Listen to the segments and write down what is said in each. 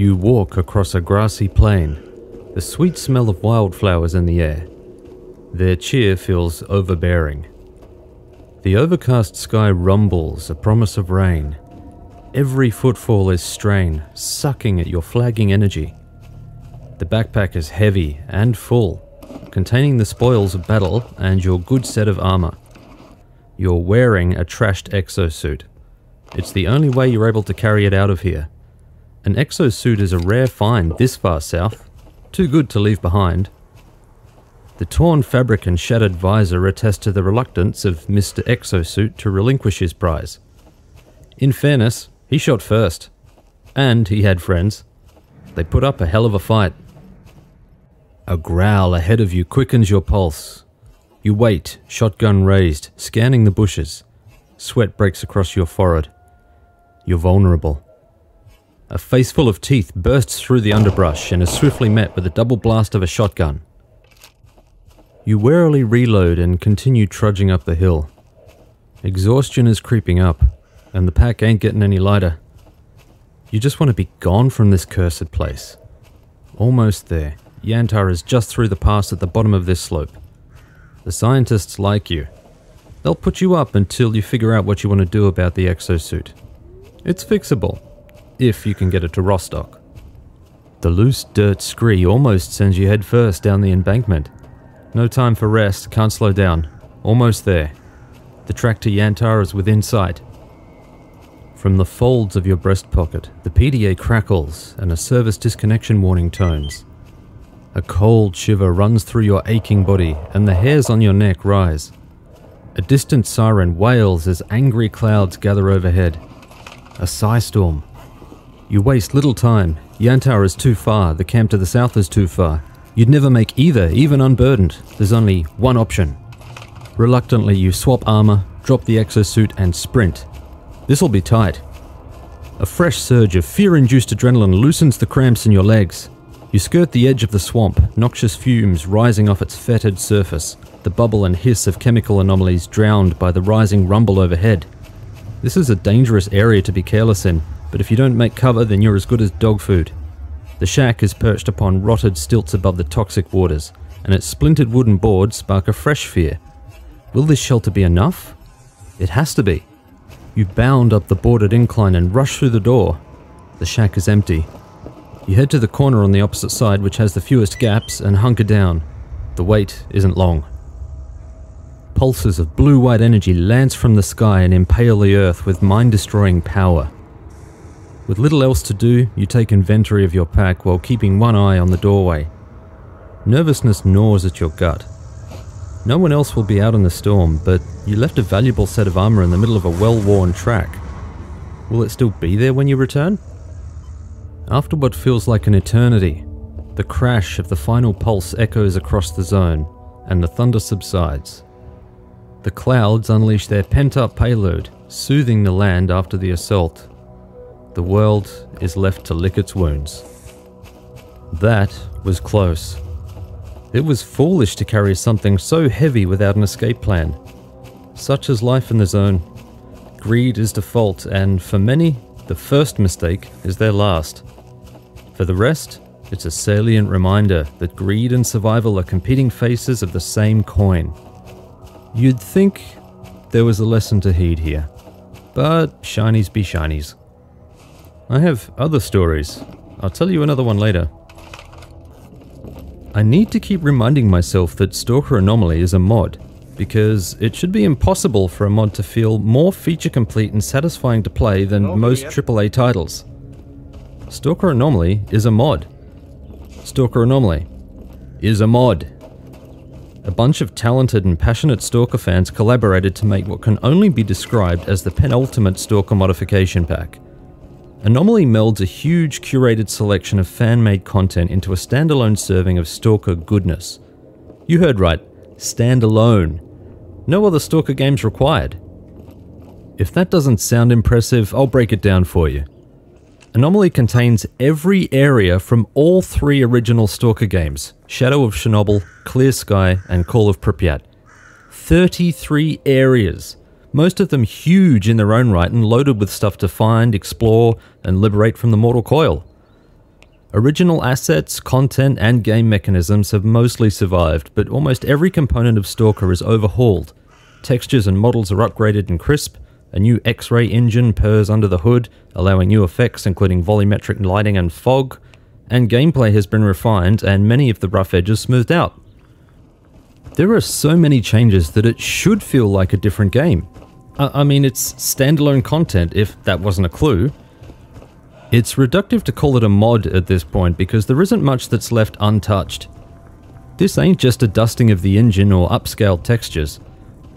You walk across a grassy plain, the sweet smell of wildflowers in the air. Their cheer feels overbearing. The overcast sky rumbles, a promise of rain. Every footfall is strain, sucking at your flagging energy. The backpack is heavy and full, containing the spoils of battle and your good set of armor. You're wearing a trashed exosuit. It's the only way you're able to carry it out of here. An exosuit is a rare find this far south, too good to leave behind. The torn fabric and shattered visor attest to the reluctance of Mr. Exosuit to relinquish his prize. In fairness, he shot first. And he had friends. They put up a hell of a fight. A growl ahead of you quickens your pulse. You wait, shotgun raised, scanning the bushes. Sweat breaks across your forehead. You're vulnerable. A face full of teeth bursts through the underbrush and is swiftly met with a double blast of a shotgun. You warily reload and continue trudging up the hill. Exhaustion is creeping up, and the pack ain't getting any lighter. You just want to be gone from this cursed place. Almost there. Yantar is just through the pass at the bottom of this slope. The scientists like you. They'll put you up until you figure out what you want to do about the exosuit. It's fixable, if you can get it to Rostock. The loose dirt scree almost sends you headfirst down the embankment. No time for rest, can't slow down. Almost there. The track to Yantar is within sight. From the folds of your breast pocket, the PDA crackles and a service disconnection warning tones. A cold shiver runs through your aching body, and the hairs on your neck rise. A distant siren wails as angry clouds gather overhead. A psi storm. You waste little time. Yantar is too far, the camp to the south is too far, You'd never make either, even unburdened. There's only one option. Reluctantly, you swap armor, drop the exosuit, and sprint. This'll be tight. A fresh surge of fear induced adrenaline loosens the cramps in your legs. You skirt the edge of the swamp, noxious fumes rising off its fetid surface, the bubble and hiss of chemical anomalies drowned by the rising rumble overhead. This is a dangerous area to be careless in, but if you don't make cover, then you're as good as dog food. The shack is perched upon rotted stilts above the toxic waters, and its splintered wooden boards spark a fresh fear. Will this shelter be enough? It has to be. You bound up the boarded incline and rush through the door. The shack is empty. You head to the corner on the opposite side, which has the fewest gaps, and hunker down. The wait isn't long. Pulses of blue white energy lance from the sky and impale the earth with mind destroying power. With little else to do, you take inventory of your pack while keeping one eye on the doorway. Nervousness gnaws at your gut. No one else will be out in the storm, but you left a valuable set of armor in the middle of a well worn track. Will it still be there when you return? After what feels like an eternity, the crash of the final pulse echoes across the zone, and the thunder subsides. The clouds unleash their pent up payload, soothing the land after the assault the world is left to lick its wounds. That was close. It was foolish to carry something so heavy without an escape plan. Such is life in the zone. Greed is default, and for many, the first mistake is their last. For the rest, it's a salient reminder that greed and survival are competing faces of the same coin. You'd think there was a lesson to heed here, but shinies be shinies. I have other stories. I'll tell you another one later. I need to keep reminding myself that Stalker Anomaly is a mod, because it should be impossible for a mod to feel more feature complete and satisfying to play than most. AAA titles. Stalker Anomaly is a mod. Stalker Anomaly is a mod. A bunch of talented and passionate Stalker fans collaborated to make what can only be described as the penultimate Stalker modification pack. Anomaly melds a huge curated selection of fan-made content into a standalone serving of Stalker goodness. You heard right, standalone. No other Stalker games required. If that doesn't sound impressive, I'll break it down for you. Anomaly contains every area from all three original Stalker games Shadow of Chernobyl, Clear Sky, and Call of Pripyat. 33 areas most of them huge in their own right and loaded with stuff to find, explore, and liberate from the mortal coil. Original assets, content, and game mechanisms have mostly survived, but almost every component of Stalker is overhauled. Textures and models are upgraded and crisp, a new X-ray engine purrs under the hood, allowing new effects including volumetric lighting and fog, and gameplay has been refined and many of the rough edges smoothed out. There are so many changes that it should feel like a different game. I, I mean, it's standalone content, if that wasn't a clue. It's reductive to call it a mod at this point because there isn't much that's left untouched. This ain't just a dusting of the engine or upscaled textures.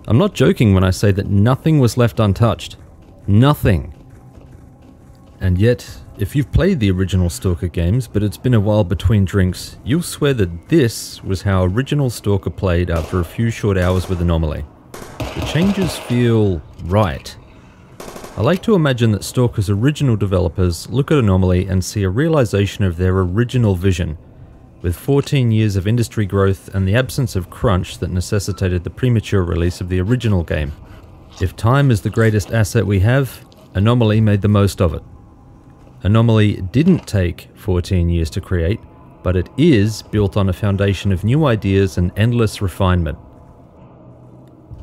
I'm not joking when I say that nothing was left untouched. Nothing. And yet, if you've played the original Stalker games, but it's been a while between drinks, you'll swear that this was how original Stalker played after a few short hours with Anomaly. The changes feel right. I like to imagine that Stalker's original developers look at Anomaly and see a realization of their original vision, with 14 years of industry growth and the absence of crunch that necessitated the premature release of the original game. If time is the greatest asset we have, Anomaly made the most of it. Anomaly didn't take 14 years to create, but it is built on a foundation of new ideas and endless refinement.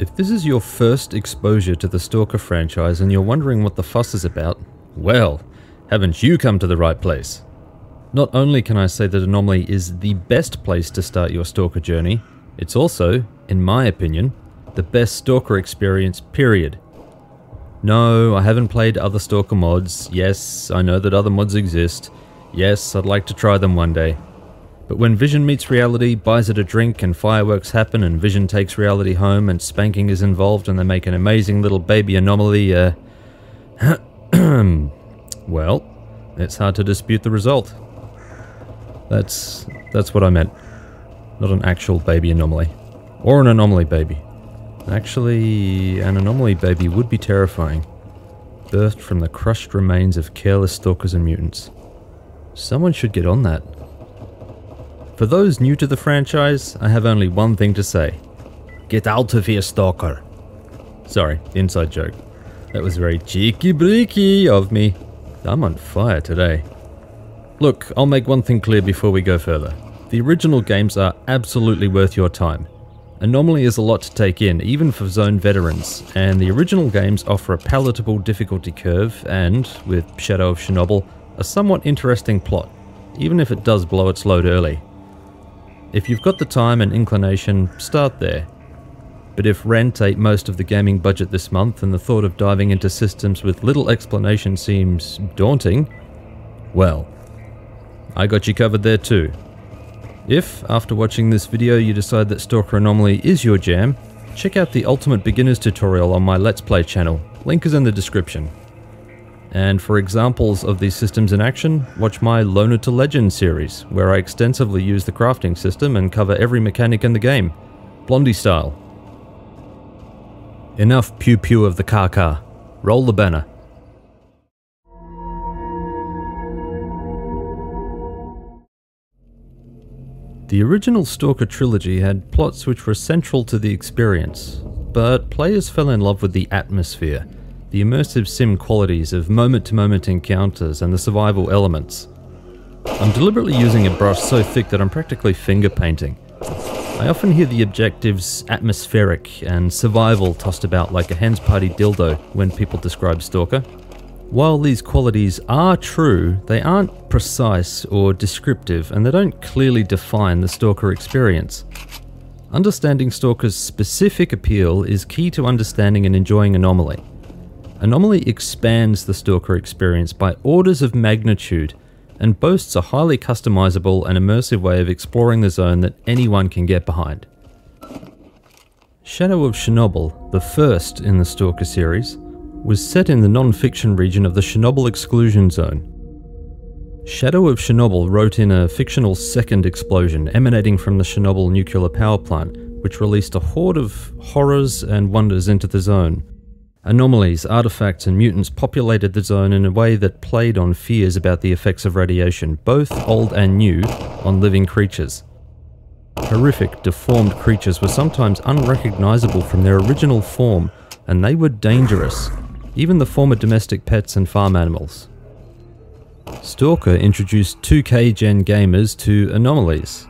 If this is your first exposure to the Stalker franchise and you're wondering what the fuss is about, well, haven't you come to the right place? Not only can I say that Anomaly is the best place to start your Stalker journey, it's also, in my opinion, the best Stalker experience, period. No, I haven't played other Stalker mods. Yes, I know that other mods exist. Yes, I'd like to try them one day. But when Vision meets reality, buys it a drink, and fireworks happen, and Vision takes reality home, and spanking is involved, and they make an amazing little baby anomaly, uh. well, it's hard to dispute the result. That's. that's what I meant. Not an actual baby anomaly. Or an anomaly baby. Actually, an anomaly baby would be terrifying. Birthed from the crushed remains of careless stalkers and mutants. Someone should get on that. For those new to the franchise, I have only one thing to say. Get out of here, stalker. Sorry, inside joke. That was very cheeki breeki of me. I'm on fire today. Look, I'll make one thing clear before we go further. The original games are absolutely worth your time. Anomaly is a lot to take in, even for zone veterans, and the original games offer a palatable difficulty curve and, with Shadow of Chernobyl, a somewhat interesting plot, even if it does blow its load early. If you've got the time and inclination, start there. But if rent ate most of the gaming budget this month and the thought of diving into systems with little explanation seems daunting, well, I got you covered there too. If, after watching this video, you decide that Stalker Anomaly is your jam, check out the Ultimate Beginners tutorial on my Let's Play channel, link is in the description. And for examples of these systems in action, watch my Loner to Legend series, where I extensively use the crafting system and cover every mechanic in the game, Blondie style. Enough pew pew of the car car. Roll the banner. The original Stalker trilogy had plots which were central to the experience, but players fell in love with the atmosphere, the immersive sim qualities of moment to moment encounters, and the survival elements. I'm deliberately using a brush so thick that I'm practically finger painting. I often hear the objectives atmospheric and survival tossed about like a hen's party dildo when people describe Stalker. While these qualities are true, they aren't precise or descriptive and they don't clearly define the Stalker experience. Understanding Stalker's specific appeal is key to understanding and enjoying Anomaly. Anomaly expands the Stalker experience by orders of magnitude and boasts a highly customizable and immersive way of exploring the zone that anyone can get behind. Shadow of Chernobyl, the first in the Stalker series, was set in the non-fiction region of the Chernobyl exclusion zone. Shadow of Chernobyl wrote in a fictional second explosion emanating from the Chernobyl nuclear power plant, which released a horde of horrors and wonders into the zone. Anomalies, artifacts, and mutants populated the zone in a way that played on fears about the effects of radiation, both old and new, on living creatures. Horrific, deformed creatures were sometimes unrecognizable from their original form, and they were dangerous, even the former domestic pets and farm animals. Stalker introduced 2K gen gamers to anomalies.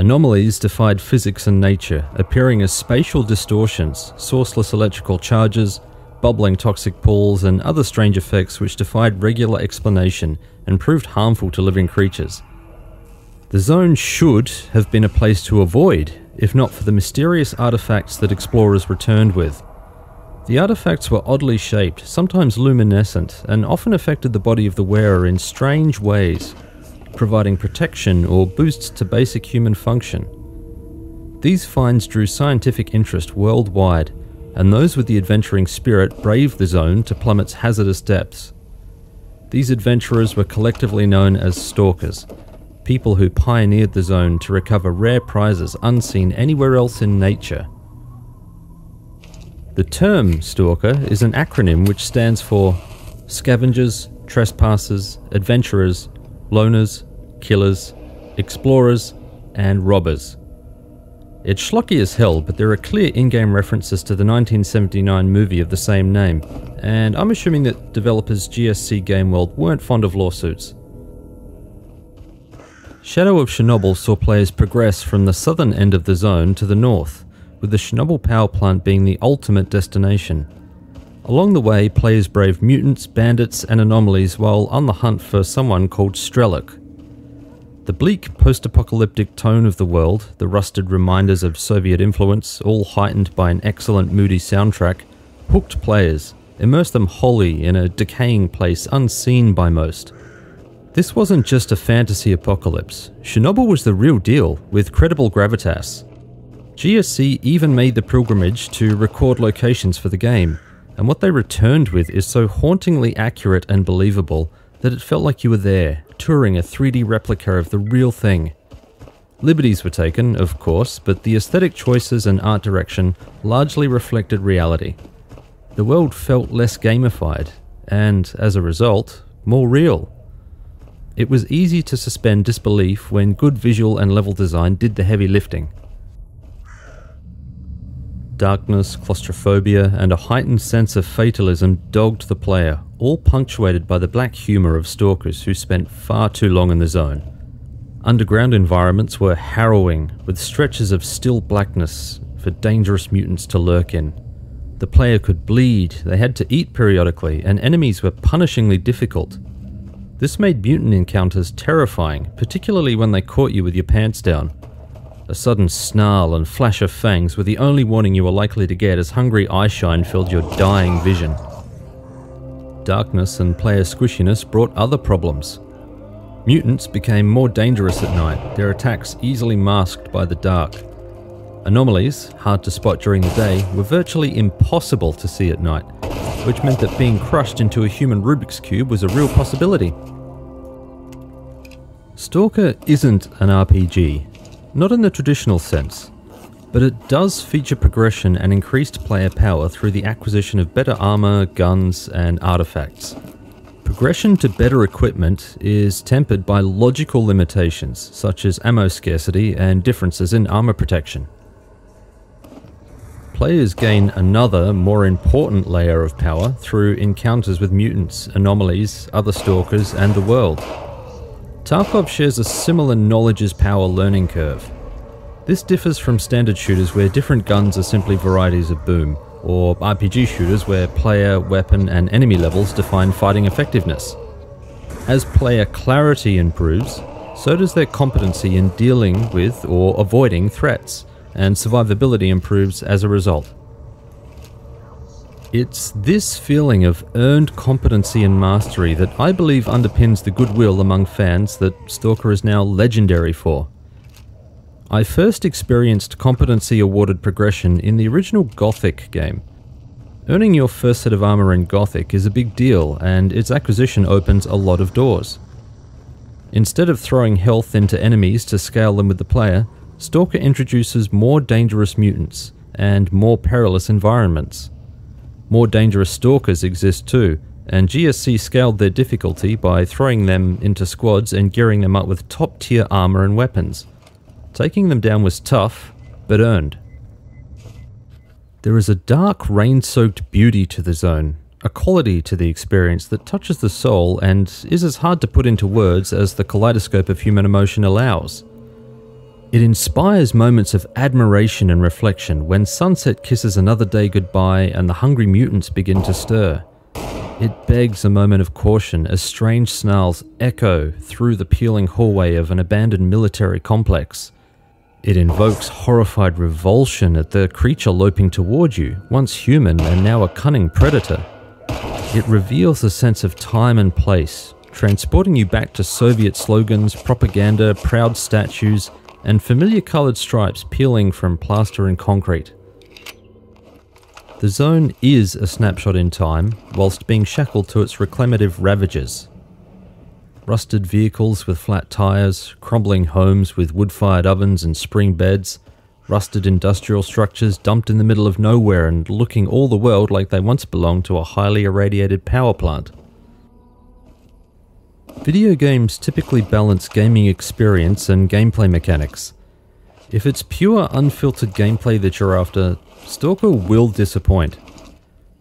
Anomalies defied physics and nature, appearing as spatial distortions, sourceless electrical charges, bubbling toxic pools, and other strange effects which defied regular explanation and proved harmful to living creatures. The zone should have been a place to avoid, if not for the mysterious artifacts that explorers returned with. The artifacts were oddly shaped, sometimes luminescent, and often affected the body of the wearer in strange ways, providing protection or boosts to basic human function. These finds drew scientific interest worldwide, and those with the adventuring spirit braved the zone to plummet's hazardous depths. These adventurers were collectively known as stalkers, people who pioneered the zone to recover rare prizes unseen anywhere else in nature. The term stalker is an acronym which stands for scavengers, trespassers, adventurers, loners, killers, explorers, and robbers. It's schlocky as hell, but there are clear in game references to the 1979 movie of the same name, and I'm assuming that developers GSC Game World weren't fond of lawsuits. Shadow of Chernobyl saw players progress from the southern end of the zone to the north, with the Chernobyl power plant being the ultimate destination. Along the way, players brave mutants, bandits, and anomalies while on the hunt for someone called Strelok. The bleak post apocalyptic tone of the world, the rusted reminders of Soviet influence, all heightened by an excellent moody soundtrack, hooked players, immersed them wholly in a decaying place unseen by most. This wasn't just a fantasy apocalypse, Chernobyl was the real deal, with credible gravitas. GSC even made the pilgrimage to record locations for the game, and what they returned with is so hauntingly accurate and believable that it felt like you were there, touring a 3D replica of the real thing. Liberties were taken, of course, but the aesthetic choices and art direction largely reflected reality. The world felt less gamified, and as a result, more real. It was easy to suspend disbelief when good visual and level design did the heavy lifting darkness, claustrophobia, and a heightened sense of fatalism dogged the player, all punctuated by the black humour of stalkers who spent far too long in the zone. Underground environments were harrowing, with stretches of still blackness for dangerous mutants to lurk in. The player could bleed, they had to eat periodically, and enemies were punishingly difficult. This made mutant encounters terrifying, particularly when they caught you with your pants down. A sudden snarl and flash of fangs were the only warning you were likely to get as hungry eyeshine filled your dying vision. Darkness and player squishiness brought other problems. Mutants became more dangerous at night, their attacks easily masked by the dark. Anomalies, hard to spot during the day, were virtually impossible to see at night, which meant that being crushed into a human Rubik's Cube was a real possibility. Stalker isn't an RPG, not in the traditional sense, but it does feature progression and increased player power through the acquisition of better armor, guns, and artifacts. Progression to better equipment is tempered by logical limitations, such as ammo scarcity and differences in armor protection. Players gain another, more important layer of power through encounters with mutants, anomalies, other stalkers, and the world. Tarkov shares a similar knowledge is power learning curve. This differs from standard shooters where different guns are simply varieties of boom, or RPG shooters where player, weapon, and enemy levels define fighting effectiveness. As player clarity improves, so does their competency in dealing with or avoiding threats, and survivability improves as a result. It's this feeling of earned competency and mastery that I believe underpins the goodwill among fans that Stalker is now legendary for. I first experienced competency awarded progression in the original Gothic game. Earning your first set of armor in Gothic is a big deal, and its acquisition opens a lot of doors. Instead of throwing health into enemies to scale them with the player, Stalker introduces more dangerous mutants and more perilous environments. More dangerous stalkers exist too, and GSC scaled their difficulty by throwing them into squads and gearing them up with top tier armor and weapons. Taking them down was tough, but earned. There is a dark, rain soaked beauty to the zone, a quality to the experience that touches the soul and is as hard to put into words as the kaleidoscope of human emotion allows. It inspires moments of admiration and reflection when sunset kisses another day goodbye and the hungry mutants begin to stir. It begs a moment of caution as strange snarls echo through the peeling hallway of an abandoned military complex. It invokes horrified revulsion at the creature loping toward you, once human and now a cunning predator. It reveals a sense of time and place, transporting you back to Soviet slogans, propaganda, proud statues, and familiar coloured stripes peeling from plaster and concrete. The zone is a snapshot in time, whilst being shackled to its reclamative ravages. Rusted vehicles with flat tyres, crumbling homes with wood fired ovens and spring beds, rusted industrial structures dumped in the middle of nowhere and looking all the world like they once belonged to a highly irradiated power plant. Video games typically balance gaming experience and gameplay mechanics. If it's pure, unfiltered gameplay that you're after, Stalker will disappoint.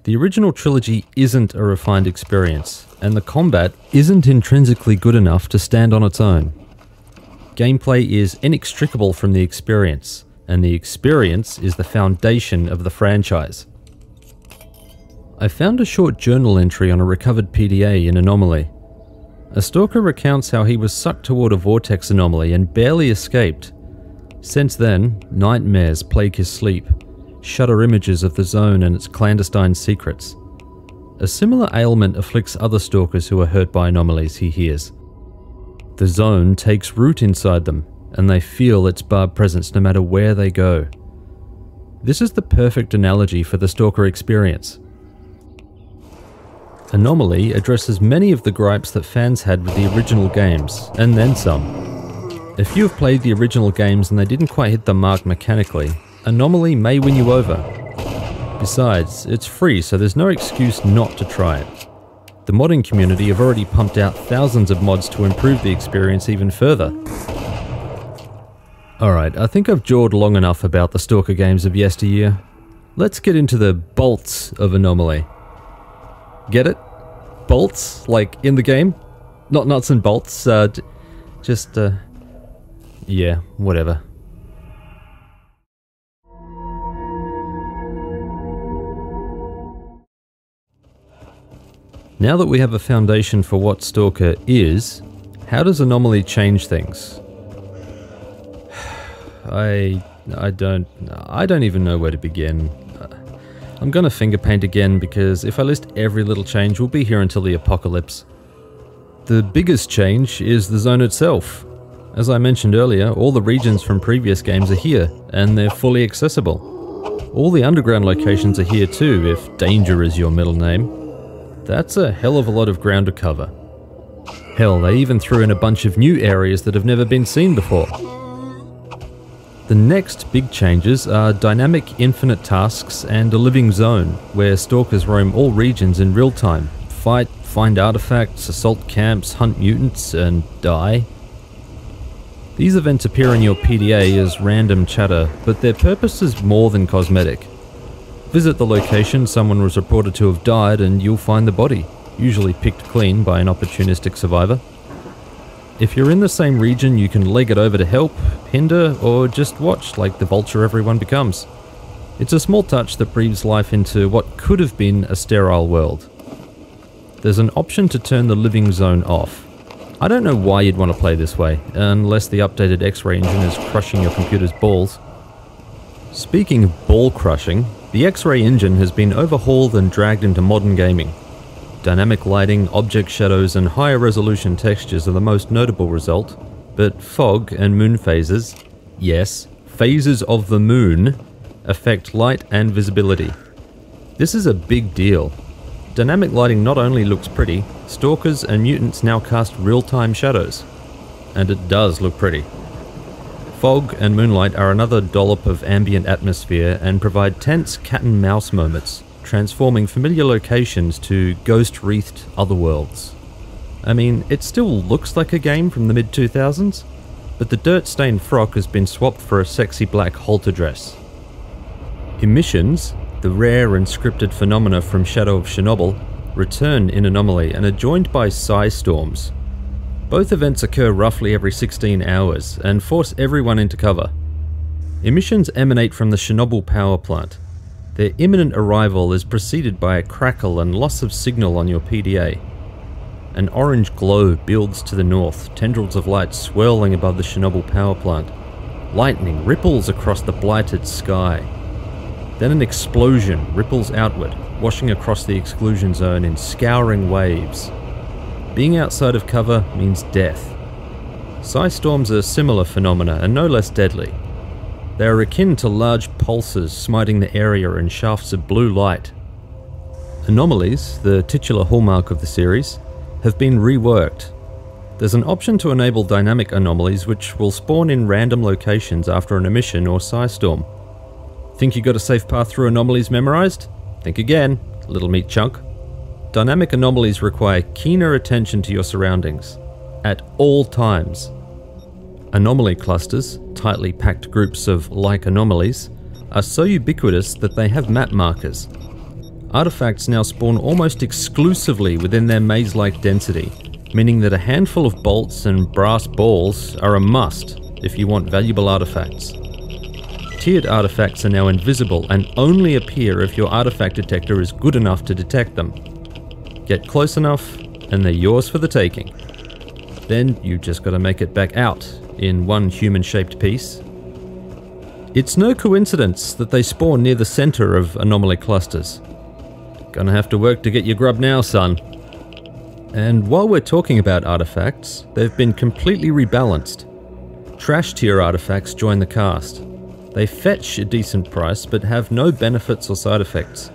The original trilogy isn't a refined experience, and the combat isn't intrinsically good enough to stand on its own. Gameplay is inextricable from the experience, and the experience is the foundation of the franchise. I found a short journal entry on a recovered PDA in Anomaly. A stalker recounts how he was sucked toward a vortex anomaly and barely escaped. Since then, nightmares plague his sleep, shudder images of the zone and its clandestine secrets. A similar ailment afflicts other stalkers who are hurt by anomalies he hears. The zone takes root inside them, and they feel its barbed presence no matter where they go. This is the perfect analogy for the stalker experience. Anomaly addresses many of the gripes that fans had with the original games, and then some. If you have played the original games and they didn't quite hit the mark mechanically, Anomaly may win you over. Besides, it's free so there's no excuse not to try it. The modding community have already pumped out thousands of mods to improve the experience even further. Alright, I think I've jawed long enough about the Stalker games of yesteryear. Let's get into the bolts of Anomaly. Get it? Bolts, like in the game? Not nuts and bolts, uh, just, uh, yeah, whatever. Now that we have a foundation for what Stalker is, how does Anomaly change things? I I don't I don't even know where to begin. I'm gonna finger paint again because if I list every little change, we'll be here until the apocalypse. The biggest change is the zone itself. As I mentioned earlier, all the regions from previous games are here, and they're fully accessible. All the underground locations are here too, if danger is your middle name. That's a hell of a lot of ground to cover. Hell, they even threw in a bunch of new areas that have never been seen before. The next big changes are dynamic infinite tasks and a living zone, where stalkers roam all regions in real time, fight, find artifacts, assault camps, hunt mutants, and die. These events appear in your PDA as random chatter, but their purpose is more than cosmetic. Visit the location someone was reported to have died and you'll find the body, usually picked clean by an opportunistic survivor. If you're in the same region, you can leg it over to help, hinder, or just watch like the vulture everyone becomes. It's a small touch that breathes life into what could have been a sterile world. There's an option to turn the living zone off. I don't know why you'd want to play this way, unless the updated X-ray engine is crushing your computer's balls. Speaking of ball crushing, the X-ray engine has been overhauled and dragged into modern gaming. Dynamic lighting, object shadows, and higher resolution textures are the most notable result, but fog and moon phases, yes, phases of the moon, affect light and visibility. This is a big deal. Dynamic lighting not only looks pretty, stalkers and mutants now cast real-time shadows. And it does look pretty. Fog and moonlight are another dollop of ambient atmosphere and provide tense cat and mouse moments transforming familiar locations to ghost wreathed otherworlds. I mean, it still looks like a game from the mid 2000s, but the dirt stained frock has been swapped for a sexy black halter dress. Emissions, the rare and scripted phenomena from Shadow of Chernobyl, return in Anomaly and are joined by Psi Storms. Both events occur roughly every 16 hours and force everyone into cover. Emissions emanate from the Chernobyl power plant. Their imminent arrival is preceded by a crackle and loss of signal on your PDA. An orange glow builds to the north, tendrils of light swirling above the Chernobyl power plant. Lightning ripples across the blighted sky. Then an explosion ripples outward, washing across the exclusion zone in scouring waves. Being outside of cover means death. Psi storms are similar phenomena and no less deadly. They are akin to large pulses smiting the area in shafts of blue light. Anomalies, the titular hallmark of the series, have been reworked. There's an option to enable dynamic anomalies which will spawn in random locations after an emission or psi storm. Think you got a safe path through anomalies memorized? Think again, little meat chunk. Dynamic anomalies require keener attention to your surroundings at all times. Anomaly clusters, tightly packed groups of like anomalies, are so ubiquitous that they have map markers. Artifacts now spawn almost exclusively within their maze like density, meaning that a handful of bolts and brass balls are a must if you want valuable artifacts. Tiered artifacts are now invisible and only appear if your artifact detector is good enough to detect them. Get close enough, and they're yours for the taking. Then you've just gotta make it back out in one human shaped piece. It's no coincidence that they spawn near the center of anomaly clusters. Gonna have to work to get your grub now, son. And while we're talking about artifacts, they've been completely rebalanced. Trash tier artifacts join the cast. They fetch a decent price but have no benefits or side effects.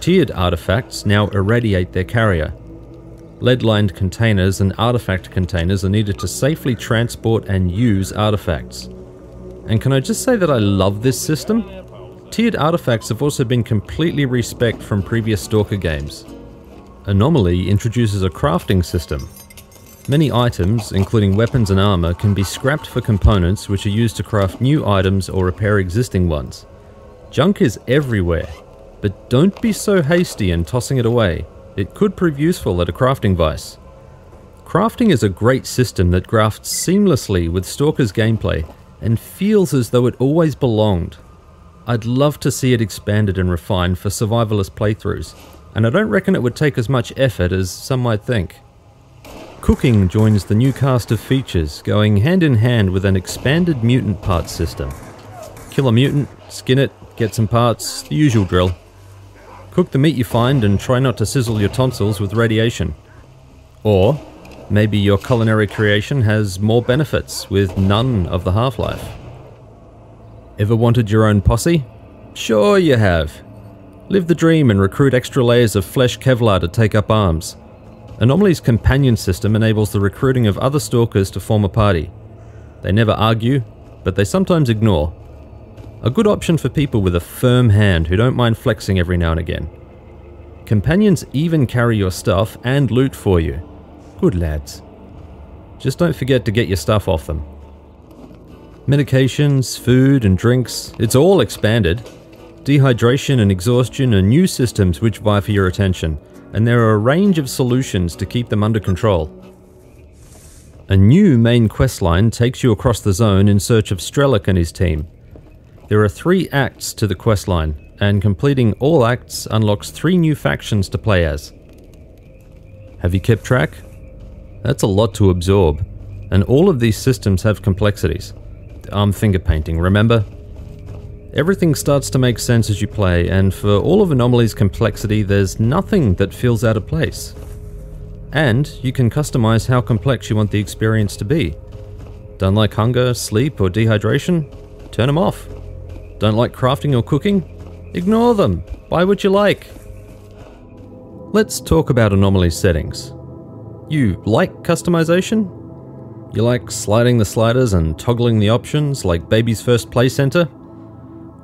Tiered artifacts now irradiate their carrier. Lead lined containers and artifact containers are needed to safely transport and use artifacts. And can I just say that I love this system? Tiered artifacts have also been completely respec from previous Stalker games. Anomaly introduces a crafting system. Many items, including weapons and armor, can be scrapped for components which are used to craft new items or repair existing ones. Junk is everywhere, but don't be so hasty in tossing it away. It could prove useful at a crafting vice. Crafting is a great system that grafts seamlessly with Stalker's gameplay and feels as though it always belonged. I'd love to see it expanded and refined for survivalist playthroughs, and I don't reckon it would take as much effort as some might think. Cooking joins the new cast of features, going hand in hand with an expanded mutant parts system. Kill a mutant, skin it, get some parts, the usual drill. Cook the meat you find and try not to sizzle your tonsils with radiation. Or, maybe your culinary creation has more benefits with none of the half life. Ever wanted your own posse? Sure you have. Live the dream and recruit extra layers of flesh Kevlar to take up arms. Anomaly's companion system enables the recruiting of other stalkers to form a party. They never argue, but they sometimes ignore. A good option for people with a firm hand who don't mind flexing every now and again. Companions even carry your stuff and loot for you. Good lads. Just don't forget to get your stuff off them. Medications, food, and drinks, it's all expanded. Dehydration and exhaustion are new systems which vie for your attention, and there are a range of solutions to keep them under control. A new main questline takes you across the zone in search of Strelok and his team. There are three acts to the questline, and completing all acts unlocks three new factions to play as. Have you kept track? That's a lot to absorb, and all of these systems have complexities. I'm finger painting, remember? Everything starts to make sense as you play, and for all of Anomaly's complexity, there's nothing that feels out of place. And you can customize how complex you want the experience to be. Don't like hunger, sleep, or dehydration? Turn them off. Don't like crafting or cooking? Ignore them. Buy what you like. Let's talk about Anomaly settings. You like customization? You like sliding the sliders and toggling the options like baby's first play center?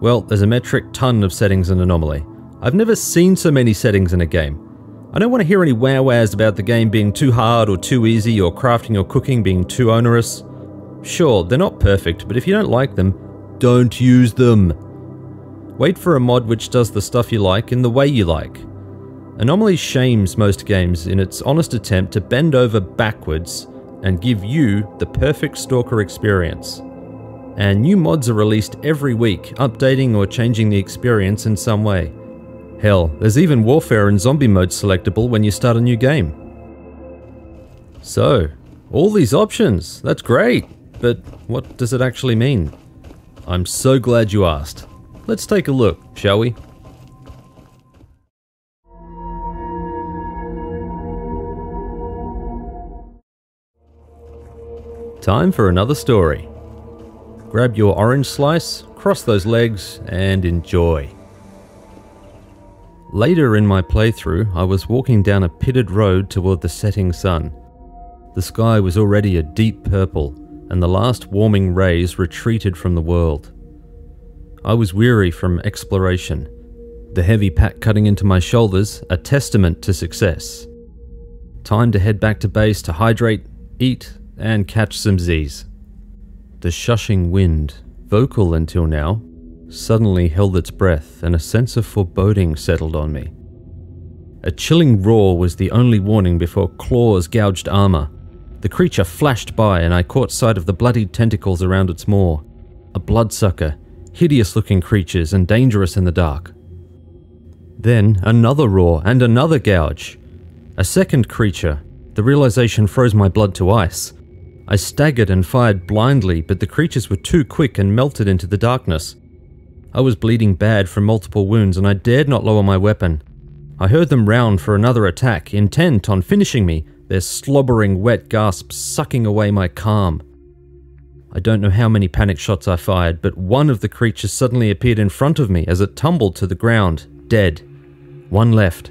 Well, there's a metric ton of settings in Anomaly. I've never seen so many settings in a game. I don't want to hear any wow wows about the game being too hard or too easy or crafting or cooking being too onerous. Sure, they're not perfect, but if you don't like them, don't use them. Wait for a mod which does the stuff you like in the way you like. Anomaly shames most games in its honest attempt to bend over backwards and give you the perfect Stalker experience. And new mods are released every week, updating or changing the experience in some way. Hell, there's even Warfare and Zombie mode selectable when you start a new game. So, all these options, that's great, but what does it actually mean? I'm so glad you asked. Let's take a look, shall we? Time for another story. Grab your orange slice, cross those legs, and enjoy. Later in my playthrough, I was walking down a pitted road toward the setting sun. The sky was already a deep purple, and the last warming rays retreated from the world. I was weary from exploration, the heavy pack cutting into my shoulders a testament to success. Time to head back to base to hydrate, eat, and catch some Z's. The shushing wind, vocal until now, suddenly held its breath and a sense of foreboding settled on me. A chilling roar was the only warning before claws gouged armor. The creature flashed by and I caught sight of the bloodied tentacles around its maw. A bloodsucker, hideous looking creatures and dangerous in the dark. Then another roar and another gouge. A second creature. The realization froze my blood to ice. I staggered and fired blindly, but the creatures were too quick and melted into the darkness. I was bleeding bad from multiple wounds and I dared not lower my weapon. I heard them round for another attack, intent on finishing me, their slobbering wet gasps sucking away my calm. I don't know how many panic shots I fired, but one of the creatures suddenly appeared in front of me as it tumbled to the ground, dead. One left.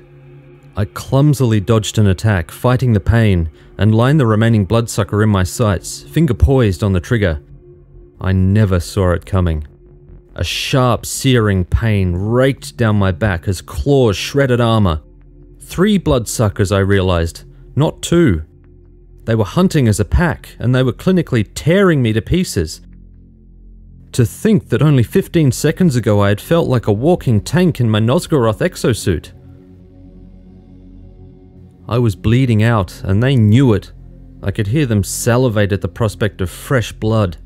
I clumsily dodged an attack, fighting the pain, and lined the remaining bloodsucker in my sights, finger poised on the trigger. I never saw it coming. A sharp, searing pain raked down my back as claws shredded armor. Three bloodsuckers, I realized, not two. They were hunting as a pack, and they were clinically tearing me to pieces. To think that only 15 seconds ago I had felt like a walking tank in my Nosgoroth exosuit. I was bleeding out, and they knew it. I could hear them salivate at the prospect of fresh blood.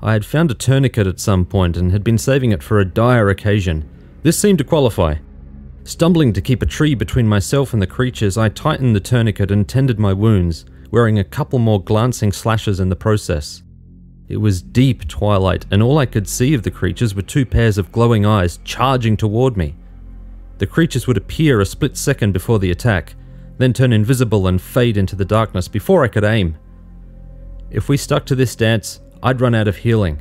I had found a tourniquet at some point and had been saving it for a dire occasion. This seemed to qualify. Stumbling to keep a tree between myself and the creatures, I tightened the tourniquet and tended my wounds, wearing a couple more glancing slashes in the process. It was deep twilight, and all I could see of the creatures were two pairs of glowing eyes charging toward me. The creatures would appear a split second before the attack, then turn invisible and fade into the darkness before I could aim. If we stuck to this dance, I'd run out of healing.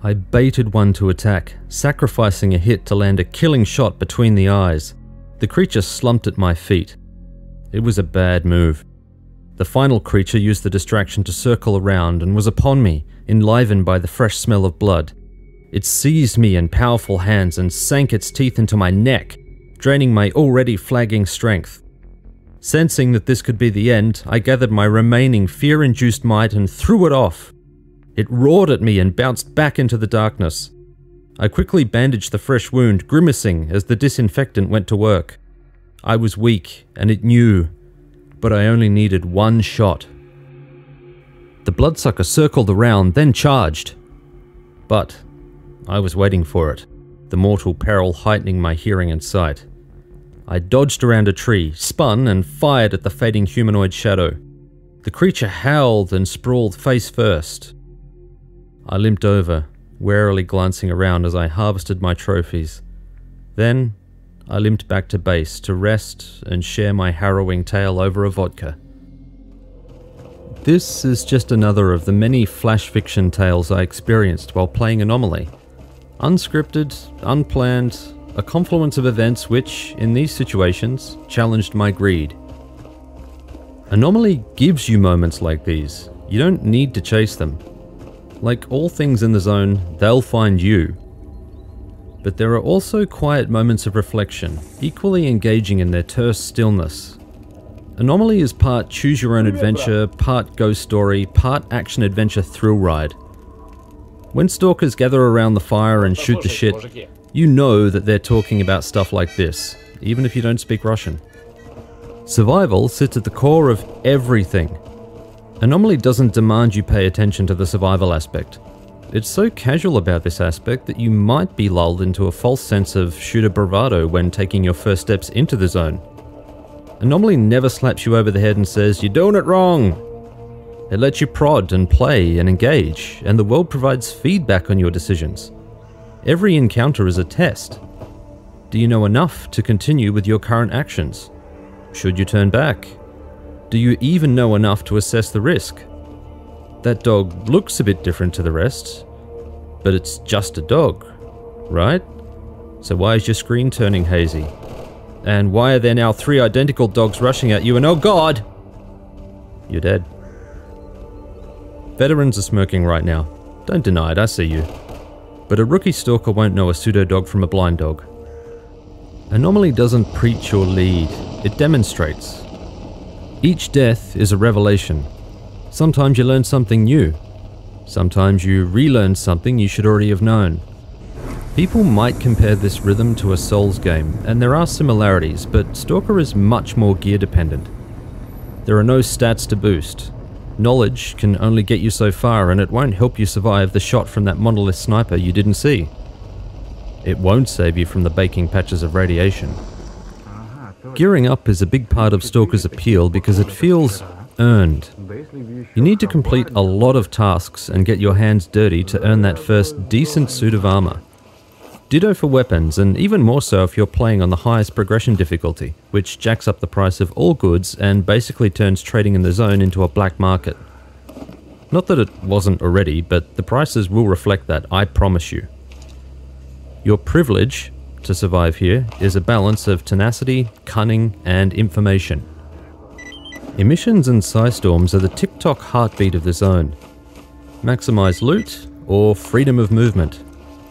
I baited one to attack, sacrificing a hit to land a killing shot between the eyes. The creature slumped at my feet. It was a bad move. The final creature used the distraction to circle around and was upon me, enlivened by the fresh smell of blood. It seized me in powerful hands and sank its teeth into my neck, draining my already flagging strength. Sensing that this could be the end, I gathered my remaining fear induced might and threw it off. It roared at me and bounced back into the darkness. I quickly bandaged the fresh wound, grimacing as the disinfectant went to work. I was weak, and it knew, but I only needed one shot. The bloodsucker circled around, then charged. But I was waiting for it, the mortal peril heightening my hearing and sight. I dodged around a tree, spun, and fired at the fading humanoid shadow. The creature howled and sprawled face first. I limped over, warily glancing around as I harvested my trophies. Then, I limped back to base to rest and share my harrowing tale over a vodka. This is just another of the many flash fiction tales I experienced while playing Anomaly. Unscripted, unplanned, a confluence of events which, in these situations, challenged my greed. Anomaly gives you moments like these. You don't need to chase them. Like all things in the zone, they'll find you. But there are also quiet moments of reflection, equally engaging in their terse stillness. Anomaly is part choose your own adventure, part ghost story, part action adventure thrill ride. When stalkers gather around the fire and shoot the shit, you know that they're talking about stuff like this even if you don't speak Russian. Survival sits at the core of everything. Anomaly doesn't demand you pay attention to the survival aspect. It's so casual about this aspect that you might be lulled into a false sense of shooter bravado when taking your first steps into the zone. Anomaly never slaps you over the head and says, You're doing it wrong! It lets you prod and play and engage, and the world provides feedback on your decisions. Every encounter is a test. Do you know enough to continue with your current actions? Should you turn back? Do you even know enough to assess the risk? That dog looks a bit different to the rest, but it's just a dog, right? So why is your screen turning hazy? And why are there now three identical dogs rushing at you and oh god! You're dead. Veterans are smirking right now. Don't deny it, I see you. But a rookie stalker won't know a pseudo dog from a blind dog. Anomaly doesn't preach or lead, it demonstrates. Each death is a revelation. Sometimes you learn something new. Sometimes you relearn something you should already have known. People might compare this rhythm to a Souls game, and there are similarities, but Stalker is much more gear dependent. There are no stats to boost. Knowledge can only get you so far, and it won't help you survive the shot from that monolith sniper you didn't see. It won't save you from the baking patches of radiation. Gearing up is a big part of Stalker's appeal because it feels earned. You need to complete a lot of tasks and get your hands dirty to earn that first decent suit of armor. Ditto for weapons, and even more so if you're playing on the highest progression difficulty, which jacks up the price of all goods and basically turns trading in the zone into a black market. Not that it wasn't already, but the prices will reflect that, I promise you. Your privilege to survive here is a balance of tenacity, cunning, and information. Emissions and storms are the tick-tock heartbeat of the zone. Maximize loot or freedom of movement.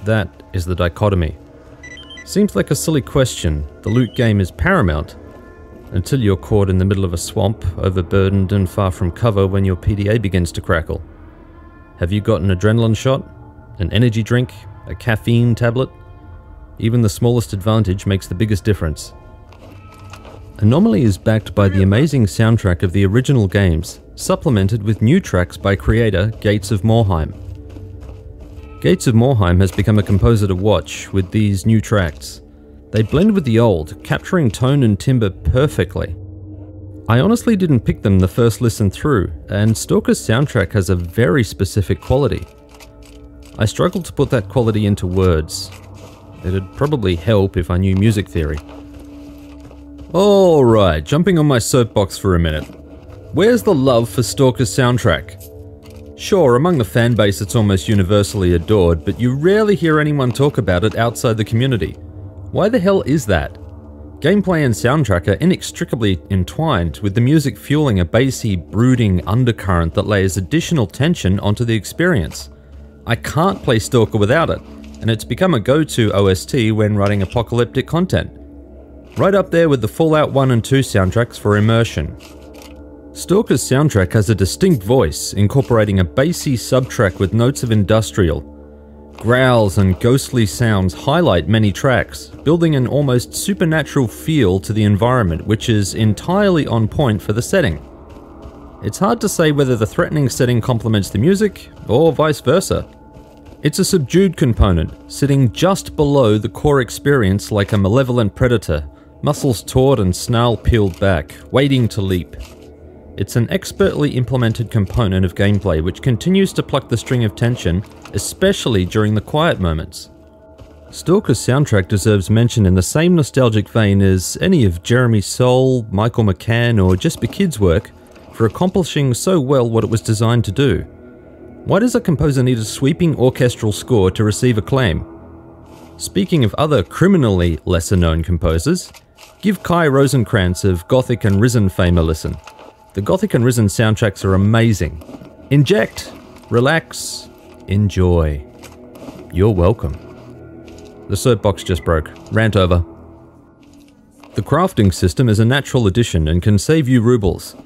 That is the dichotomy. Seems like a silly question, the loot game is paramount, until you're caught in the middle of a swamp, overburdened and far from cover when your PDA begins to crackle. Have you got an adrenaline shot? An energy drink? A caffeine tablet? Even the smallest advantage makes the biggest difference. Anomaly is backed by the amazing soundtrack of the original games, supplemented with new tracks by creator Gates of Morhaime. Gates of Morhaime has become a composer to watch with these new tracks. They blend with the old, capturing tone and timbre perfectly. I honestly didn't pick them the first listen through, and Stalker's soundtrack has a very specific quality. I struggled to put that quality into words, It'd probably help if I knew music theory. Alright, jumping on my soapbox for a minute. Where's the love for Stalker's soundtrack? Sure, among the fanbase it's almost universally adored, but you rarely hear anyone talk about it outside the community. Why the hell is that? Gameplay and soundtrack are inextricably entwined, with the music fueling a bassy, brooding undercurrent that lays additional tension onto the experience. I can't play Stalker without it, and it's become a go to OST when writing apocalyptic content. Right up there with the Fallout 1 and 2 soundtracks for immersion. Stalker's soundtrack has a distinct voice, incorporating a bassy subtrack with notes of industrial. Growls and ghostly sounds highlight many tracks, building an almost supernatural feel to the environment, which is entirely on point for the setting. It's hard to say whether the threatening setting complements the music, or vice versa. It's a subdued component, sitting just below the core experience like a malevolent predator, muscles taut and snarl peeled back, waiting to leap. It's an expertly implemented component of gameplay which continues to pluck the string of tension, especially during the quiet moments. Stalker's soundtrack deserves mention in the same nostalgic vein as any of Jeremy Soule, Michael McCann, or Jesper Kyd's work for accomplishing so well what it was designed to do. Why does a composer need a sweeping orchestral score to receive acclaim? Speaking of other criminally lesser known composers, give Kai Rosenkranz of Gothic and Risen fame a listen. The Gothic and Risen soundtracks are amazing. Inject, relax, enjoy. You're welcome. The soapbox just broke. Rant over. The crafting system is a natural addition and can save you rubles.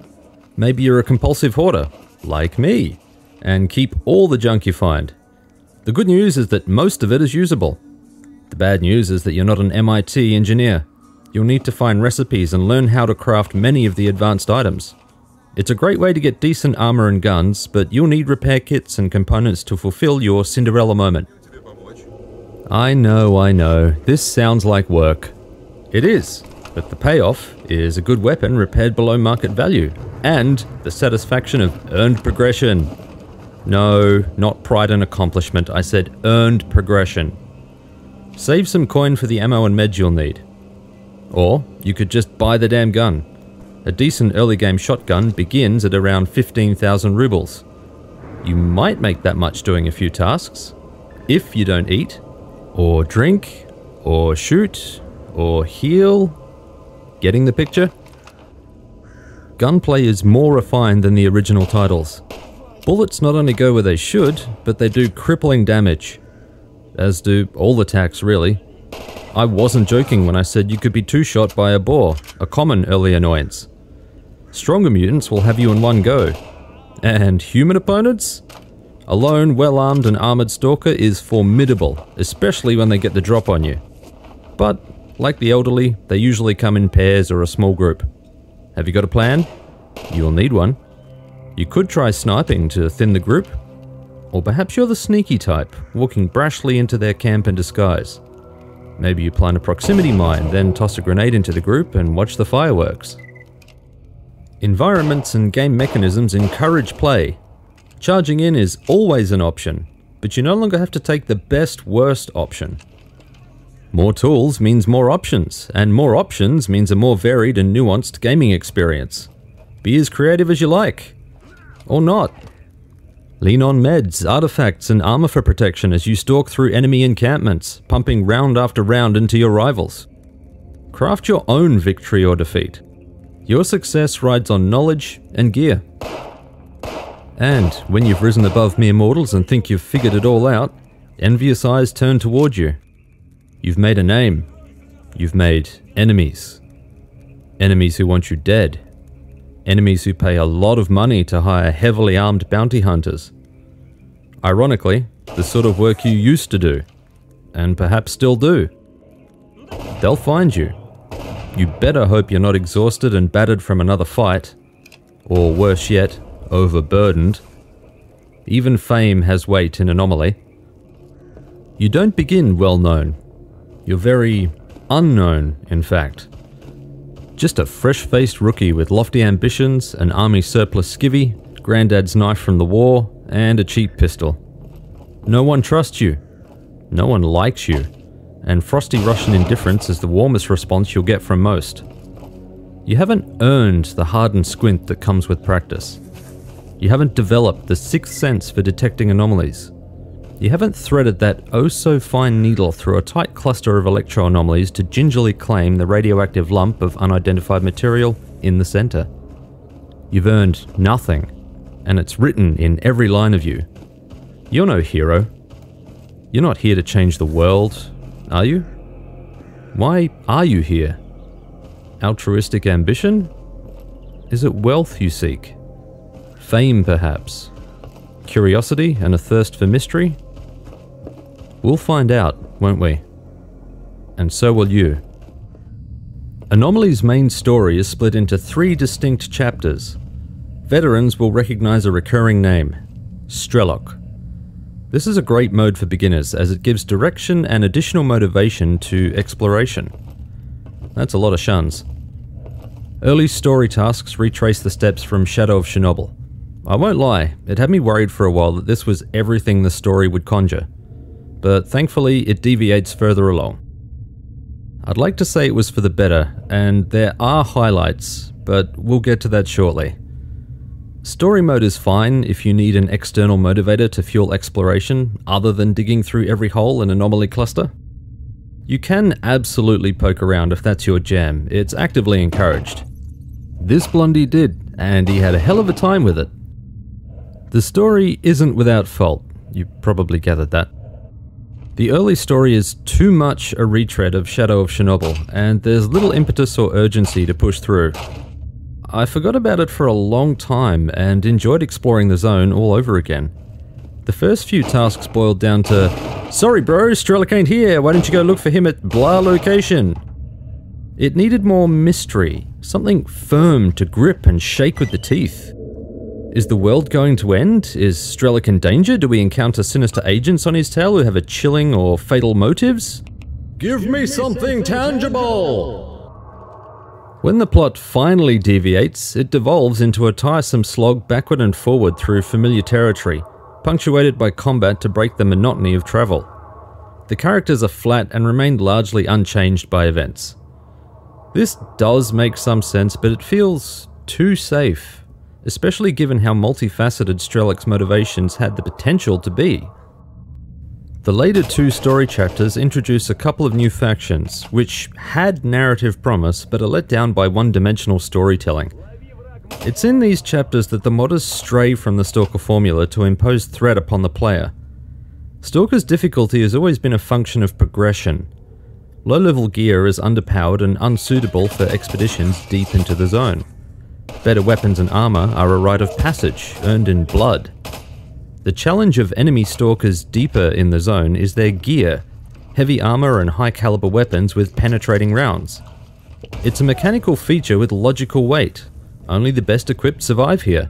Maybe you're a compulsive hoarder, like me and keep all the junk you find. The good news is that most of it is usable. The bad news is that you're not an MIT engineer. You'll need to find recipes and learn how to craft many of the advanced items. It's a great way to get decent armor and guns, but you'll need repair kits and components to fulfill your Cinderella moment. I know, I know, this sounds like work. It is, but the payoff is a good weapon repaired below market value, and the satisfaction of earned progression. No, not pride and accomplishment, I said earned progression. Save some coin for the ammo and meds you'll need. Or you could just buy the damn gun. A decent early game shotgun begins at around 15,000 rubles. You might make that much doing a few tasks, if you don't eat, or drink, or shoot, or heal. Getting the picture? Gunplay is more refined than the original titles. Bullets not only go where they should, but they do crippling damage. As do all attacks, really. I wasn't joking when I said you could be two-shot by a boar, a common early annoyance. Stronger mutants will have you in one go. And human opponents? A lone, well-armed and armored stalker is formidable, especially when they get the drop on you. But, like the elderly, they usually come in pairs or a small group. Have you got a plan? You'll need one. You could try sniping to thin the group, or perhaps you're the sneaky type, walking brashly into their camp in disguise. Maybe you plant a proximity mine, then toss a grenade into the group and watch the fireworks. Environments and game mechanisms encourage play, Charging in is always an option, but you no longer have to take the best worst option. More tools means more options, and more options means a more varied and nuanced gaming experience. Be as creative as you like. Or not. Lean on meds, artifacts, and armor for protection as you stalk through enemy encampments, pumping round after round into your rivals. Craft your own victory or defeat. Your success rides on knowledge and gear. And when you've risen above mere mortals and think you've figured it all out, envious eyes turn toward you. You've made a name. You've made enemies. Enemies who want you dead. Enemies who pay a lot of money to hire heavily armed bounty hunters. Ironically, the sort of work you used to do, and perhaps still do. They'll find you. You better hope you're not exhausted and battered from another fight, or worse yet, overburdened. Even fame has weight in anomaly. You don't begin well known. You're very unknown, in fact. Just a fresh faced rookie with lofty ambitions, an army surplus skivvy, granddad's knife from the war, and a cheap pistol. No one trusts you. No one likes you. And frosty Russian indifference is the warmest response you'll get from most. You haven't earned the hardened squint that comes with practice. You haven't developed the sixth sense for detecting anomalies. You haven't threaded that oh so fine needle through a tight cluster of electro anomalies to gingerly claim the radioactive lump of unidentified material in the center. You've earned nothing, and it's written in every line of you. You're no hero. You're not here to change the world, are you? Why are you here? Altruistic ambition? Is it wealth you seek? Fame, perhaps? Curiosity and a thirst for mystery? We'll find out, won't we? And so will you. Anomaly's main story is split into three distinct chapters. Veterans will recognize a recurring name Strelok. This is a great mode for beginners as it gives direction and additional motivation to exploration. That's a lot of shuns. Early story tasks retrace the steps from Shadow of Chernobyl. I won't lie, it had me worried for a while that this was everything the story would conjure, but thankfully it deviates further along. I'd like to say it was for the better, and there are highlights, but we'll get to that shortly. Story mode is fine if you need an external motivator to fuel exploration other than digging through every hole in Anomaly Cluster. You can absolutely poke around if that's your jam, it's actively encouraged. This Blondie did, and he had a hell of a time with it. The story isn't without fault, you probably gathered that. The early story is too much a retread of Shadow of Chernobyl, and there's little impetus or urgency to push through. I forgot about it for a long time and enjoyed exploring the zone all over again. The first few tasks boiled down to, Sorry bro, Strelok ain't here, why don't you go look for him at blah location? It needed more mystery, something firm to grip and shake with the teeth. Is the world going to end? Is Strelok in danger? Do we encounter sinister agents on his tail who have a chilling or fatal motives? Give me something tangible! When the plot finally deviates, it devolves into a tiresome slog backward and forward through familiar territory, punctuated by combat to break the monotony of travel. The characters are flat and remain largely unchanged by events. This does make some sense, but it feels too safe especially given how multifaceted Strelok's motivations had the potential to be. The later two story chapters introduce a couple of new factions, which had narrative promise but are let down by one dimensional storytelling. It's in these chapters that the modders stray from the Stalker formula to impose threat upon the player. Stalker's difficulty has always been a function of progression. Low level gear is underpowered and unsuitable for expeditions deep into the zone. Better weapons and armor are a rite of passage, earned in blood. The challenge of enemy stalkers deeper in the zone is their gear, heavy armor and high caliber weapons with penetrating rounds. It's a mechanical feature with logical weight. Only the best equipped survive here.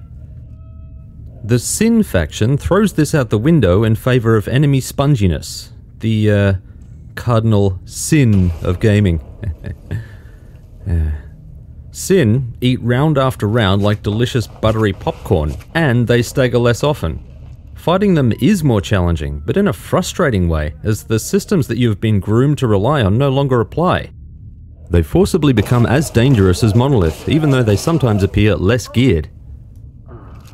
The Sin faction throws this out the window in favor of enemy sponginess, the uh, cardinal sin of gaming. Sin eat round after round like delicious buttery popcorn, and they stagger less often. Fighting them is more challenging, but in a frustrating way, as the systems that you have been groomed to rely on no longer apply. They forcibly become as dangerous as Monolith, even though they sometimes appear less geared.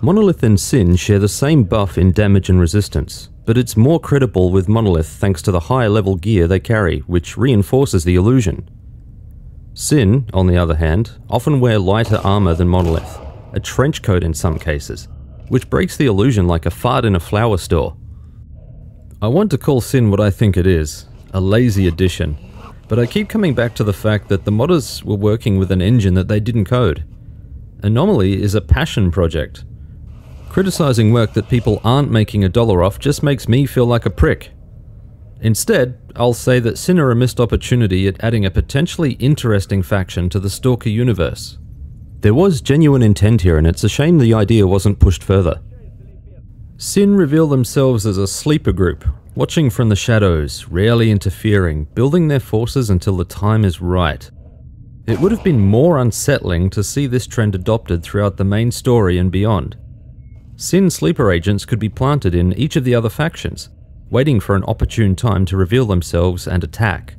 Monolith and Sin share the same buff in damage and resistance, but it's more credible with Monolith thanks to the higher level gear they carry, which reinforces the illusion. Sin, on the other hand, often wear lighter armor than Monolith, a trench coat in some cases, which breaks the illusion like a fart in a flower store. I want to call Sin what I think it is, a lazy addition, but I keep coming back to the fact that the modders were working with an engine that they didn't code. Anomaly is a passion project. Criticizing work that people aren't making a dollar off just makes me feel like a prick. Instead, I'll say that Sin missed opportunity at adding a potentially interesting faction to the Stalker universe. There was genuine intent here, and it's a shame the idea wasn't pushed further. Sin reveal themselves as a sleeper group, watching from the shadows, rarely interfering, building their forces until the time is right. It would have been more unsettling to see this trend adopted throughout the main story and beyond. Sin sleeper agents could be planted in each of the other factions, waiting for an opportune time to reveal themselves and attack.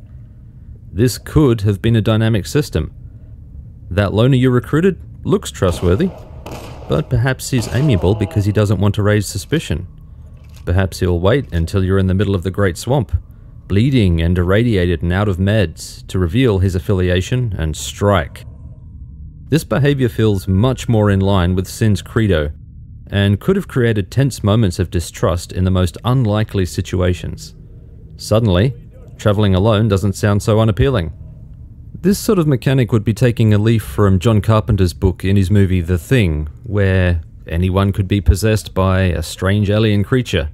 This could have been a dynamic system. That loner you recruited looks trustworthy, but perhaps he's amiable because he doesn't want to raise suspicion. Perhaps he'll wait until you're in the middle of the Great Swamp, bleeding and irradiated and out of meds, to reveal his affiliation and strike. This behavior feels much more in line with Sin's credo and could have created tense moments of distrust in the most unlikely situations. Suddenly, travelling alone doesn't sound so unappealing. This sort of mechanic would be taking a leaf from John Carpenter's book in his movie The Thing, where anyone could be possessed by a strange alien creature.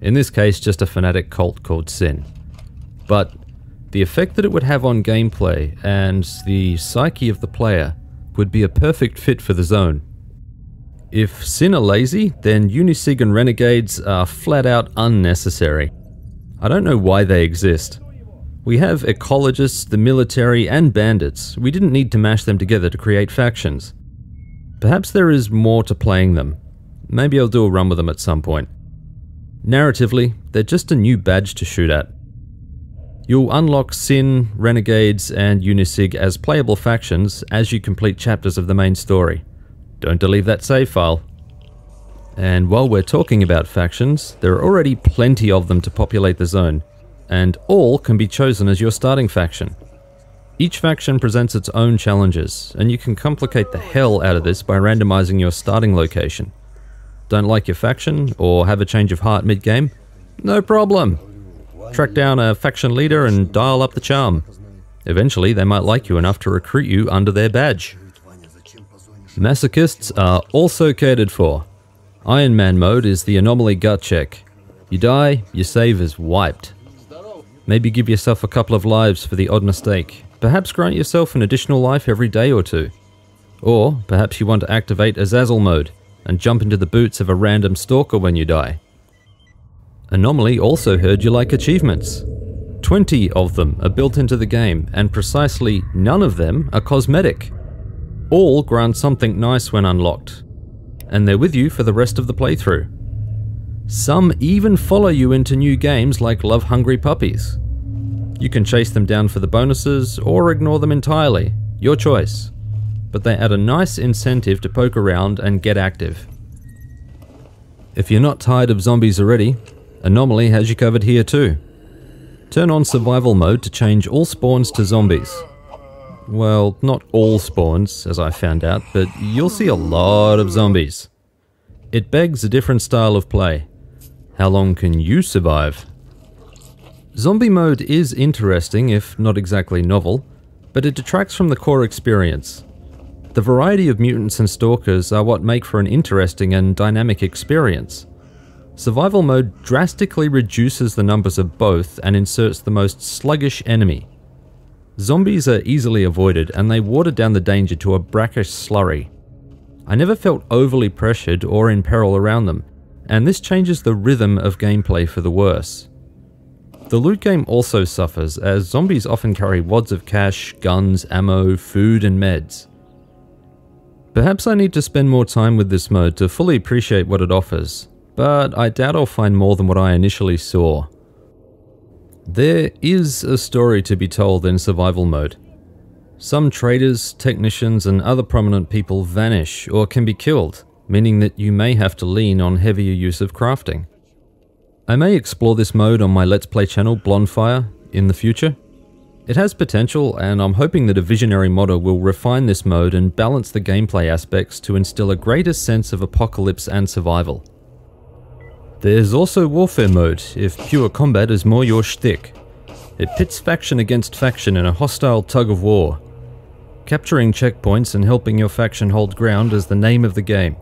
In this case, just a fanatic cult called Sin. But the effect that it would have on gameplay and the psyche of the player would be a perfect fit for the zone. If Sin are lazy, then Unisig and Renegades are flat out unnecessary. I don't know why they exist. We have ecologists, the military, and bandits. We didn't need to mash them together to create factions. Perhaps there is more to playing them. Maybe I'll do a run with them at some point. Narratively, they're just a new badge to shoot at. You'll unlock Sin, Renegades, and Unisig as playable factions as you complete chapters of the main story. Don't delete that save file. And while we're talking about factions, there are already plenty of them to populate the zone, and all can be chosen as your starting faction. Each faction presents its own challenges, and you can complicate the hell out of this by randomizing your starting location. Don't like your faction, or have a change of heart mid-game? No problem! Track down a faction leader and dial up the charm. Eventually, they might like you enough to recruit you under their badge. Masochists are also catered for. Iron Man mode is the anomaly gut check. You die, your save is wiped. Maybe give yourself a couple of lives for the odd mistake. Perhaps grant yourself an additional life every day or two. Or perhaps you want to activate Azazel mode and jump into the boots of a random stalker when you die. Anomaly also heard you like achievements. 20 of them are built into the game, and precisely none of them are cosmetic. All grant something nice when unlocked, and they're with you for the rest of the playthrough. Some even follow you into new games like Love Hungry Puppies. You can chase them down for the bonuses or ignore them entirely, your choice. But they add a nice incentive to poke around and get active. If you're not tired of zombies already, Anomaly has you covered here too. Turn on survival mode to change all spawns to zombies. Well, not all spawns, as I found out, but you'll see a lot of zombies. It begs a different style of play. How long can you survive? Zombie mode is interesting, if not exactly novel, but it detracts from the core experience. The variety of mutants and stalkers are what make for an interesting and dynamic experience. Survival mode drastically reduces the numbers of both and inserts the most sluggish enemy. Zombies are easily avoided and they water down the danger to a brackish slurry. I never felt overly pressured or in peril around them, and this changes the rhythm of gameplay for the worse. The loot game also suffers as zombies often carry wads of cash, guns, ammo, food and meds. Perhaps I need to spend more time with this mode to fully appreciate what it offers, but I doubt I'll find more than what I initially saw. There is a story to be told in survival mode. Some traders, technicians, and other prominent people vanish or can be killed, meaning that you may have to lean on heavier use of crafting. I may explore this mode on my Let's Play channel, Blondfire, in the future. It has potential, and I'm hoping that a visionary modder will refine this mode and balance the gameplay aspects to instill a greater sense of apocalypse and survival. There's also warfare mode, if pure combat is more your shtick. It pits faction against faction in a hostile tug of war. Capturing checkpoints and helping your faction hold ground is the name of the game.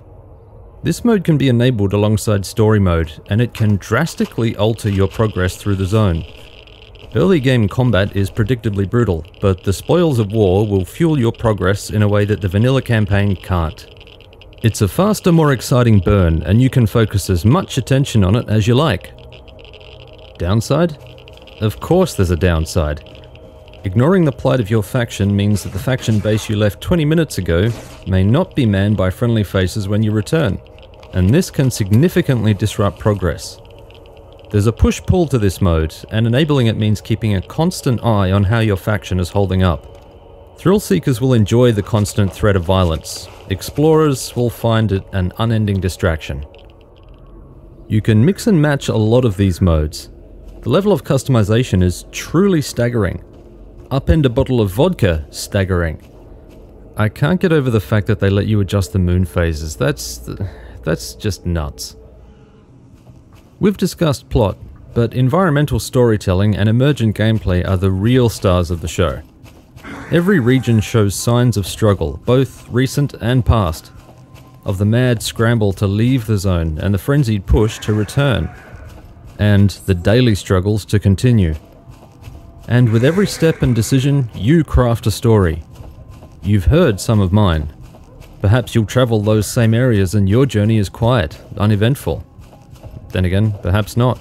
This mode can be enabled alongside story mode, and it can drastically alter your progress through the zone. Early game combat is predictably brutal, but the spoils of war will fuel your progress in a way that the vanilla campaign can't. It's a faster, more exciting burn, and you can focus as much attention on it as you like. Downside? Of course there's a downside. Ignoring the plight of your faction means that the faction base you left 20 minutes ago may not be manned by friendly faces when you return, and this can significantly disrupt progress. There's a push-pull to this mode, and enabling it means keeping a constant eye on how your faction is holding up. Thrill seekers will enjoy the constant threat of violence, explorers will find it an unending distraction. You can mix and match a lot of these modes. The level of customization is truly staggering. Upend a bottle of vodka, staggering. I can't get over the fact that they let you adjust the moon phases. That's that's just nuts. We've discussed plot, but environmental storytelling and emergent gameplay are the real stars of the show. Every region shows signs of struggle, both recent and past, of the mad scramble to leave the zone and the frenzied push to return, and the daily struggles to continue. And with every step and decision, you craft a story. You've heard some of mine. Perhaps you'll travel those same areas and your journey is quiet, uneventful. Then again, perhaps not.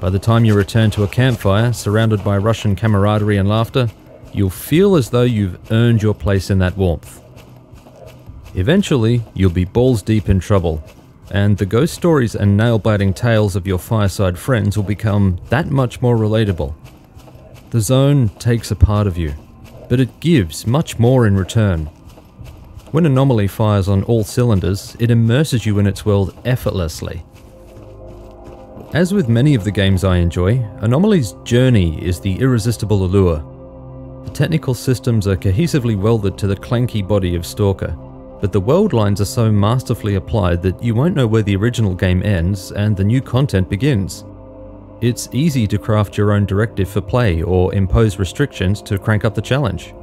By the time you return to a campfire, surrounded by Russian camaraderie and laughter, you'll feel as though you've earned your place in that warmth. Eventually, you'll be balls deep in trouble, and the ghost stories and nail biting tales of your fireside friends will become that much more relatable. The zone takes a part of you, but it gives much more in return. When Anomaly fires on all cylinders, it immerses you in its world effortlessly. As with many of the games I enjoy, Anomaly's journey is the irresistible allure. The technical systems are cohesively welded to the clanky body of Stalker, but the world lines are so masterfully applied that you won't know where the original game ends and the new content begins. It's easy to craft your own directive for play or impose restrictions to crank up the challenge.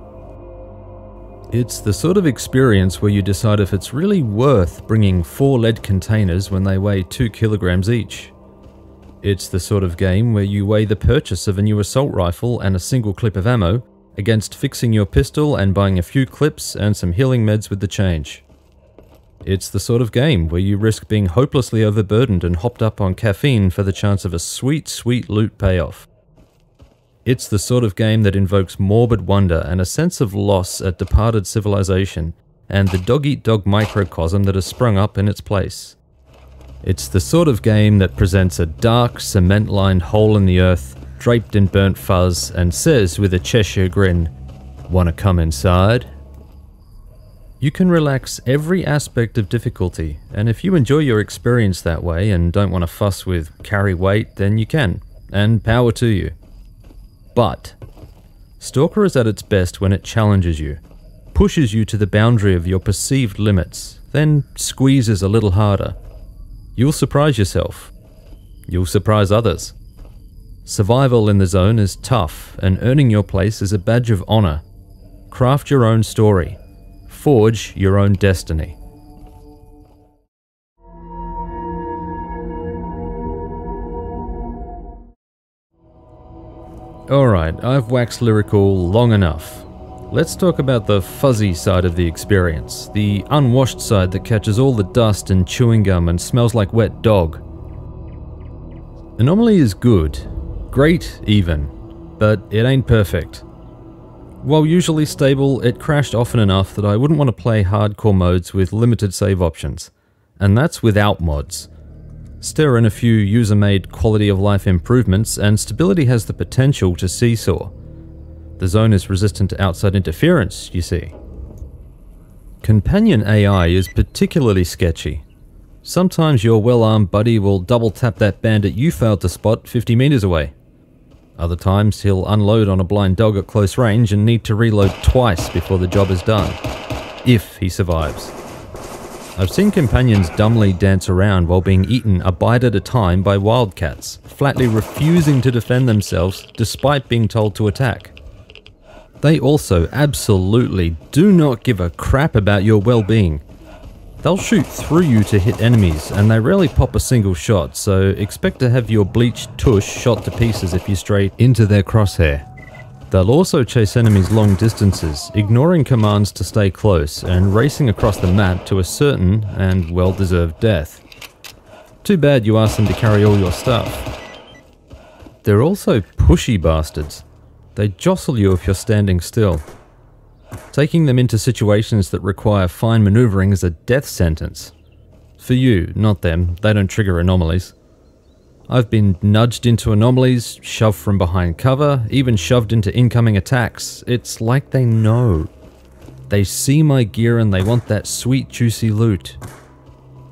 It's the sort of experience where you decide if it's really worth bringing four lead containers when they weigh 2 kilograms each. It's the sort of game where you weigh the purchase of a new assault rifle and a single clip of ammo against fixing your pistol and buying a few clips and some healing meds with the change. It's the sort of game where you risk being hopelessly overburdened and hopped up on caffeine for the chance of a sweet, sweet loot payoff. It's the sort of game that invokes morbid wonder and a sense of loss at departed civilization and the dog eat dog microcosm that has sprung up in its place. It's the sort of game that presents a dark, cement lined hole in the earth, draped in burnt fuzz, and says with a Cheshire grin, Wanna come inside? You can relax every aspect of difficulty, and if you enjoy your experience that way and don't want to fuss with carry weight, then you can, and power to you. But Stalker is at its best when it challenges you, pushes you to the boundary of your perceived limits, then squeezes a little harder. You'll surprise yourself. You'll surprise others. Survival in the zone is tough, and earning your place is a badge of honor. Craft your own story. Forge your own destiny. Alright, I've waxed lyrical long enough. Let's talk about the fuzzy side of the experience, the unwashed side that catches all the dust and chewing gum and smells like wet dog. Anomaly is good, great even, but it ain't perfect. While usually stable, it crashed often enough that I wouldn't want to play hardcore modes with limited save options, and that's without mods. Stir in a few user made quality of life improvements, and stability has the potential to seesaw. The zone is resistant to outside interference, you see. Companion AI is particularly sketchy. Sometimes your well armed buddy will double tap that bandit you failed to spot 50 meters away. Other times he'll unload on a blind dog at close range and need to reload twice before the job is done. If he survives. I've seen companions dumbly dance around while being eaten a bite at a time by wildcats, flatly refusing to defend themselves despite being told to attack. They also absolutely do not give a crap about your well-being. They'll shoot through you to hit enemies, and they rarely pop a single shot, so expect to have your bleached tush shot to pieces if you stray into their crosshair. They'll also chase enemies long distances, ignoring commands to stay close and racing across the map to a certain and well-deserved death. Too bad you asked them to carry all your stuff. They're also pushy bastards. They jostle you if you're standing still. Taking them into situations that require fine maneuvering is a death sentence. For you, not them, they don't trigger anomalies. I've been nudged into anomalies, shoved from behind cover, even shoved into incoming attacks. It's like they know. They see my gear and they want that sweet juicy loot.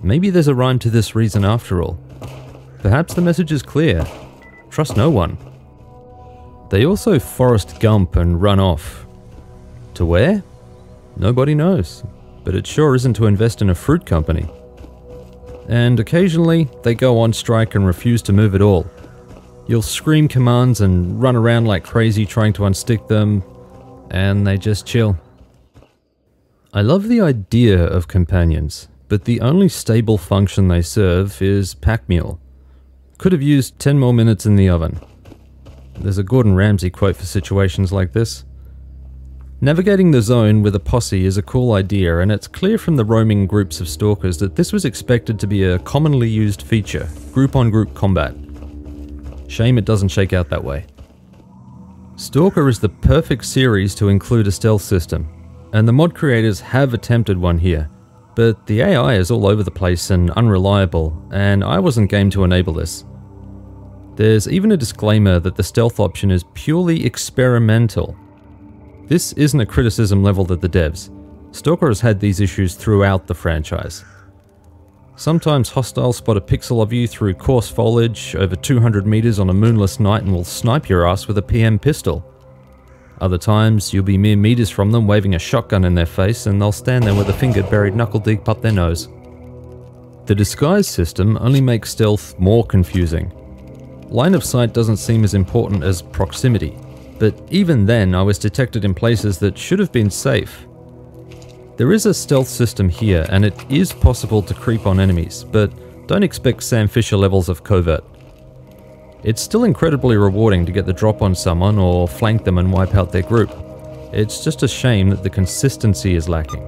Maybe there's a rhyme to this reason after all. Perhaps the message is clear. Trust no one. They also Forrest Gump and run off. To where? Nobody knows. But it sure isn't to invest in a fruit company and occasionally they go on strike and refuse to move at all. You'll scream commands and run around like crazy trying to unstick them, and they just chill. I love the idea of companions, but the only stable function they serve is pack mule. Could have used 10 more minutes in the oven. There's a Gordon Ramsay quote for situations like this. Navigating the zone with a posse is a cool idea, and it's clear from the roaming groups of stalkers that this was expected to be a commonly used feature group on group combat. Shame it doesn't shake out that way. Stalker is the perfect series to include a stealth system, and the mod creators have attempted one here, but the AI is all over the place and unreliable, and I wasn't game to enable this. There's even a disclaimer that the stealth option is purely experimental this isn't a criticism leveled at the devs. Stalker has had these issues throughout the franchise. Sometimes hostiles spot a pixel of you through coarse foliage over 200 meters on a moonless night and will snipe your ass with a PM pistol. Other times, you'll be mere meters from them waving a shotgun in their face and they'll stand there with a finger buried knuckle deep up their nose. The disguise system only makes stealth more confusing. Line of sight doesn't seem as important as proximity but even then I was detected in places that should have been safe. There is a stealth system here and it is possible to creep on enemies, but don't expect Sam Fisher levels of covert. It's still incredibly rewarding to get the drop on someone or flank them and wipe out their group. It's just a shame that the consistency is lacking.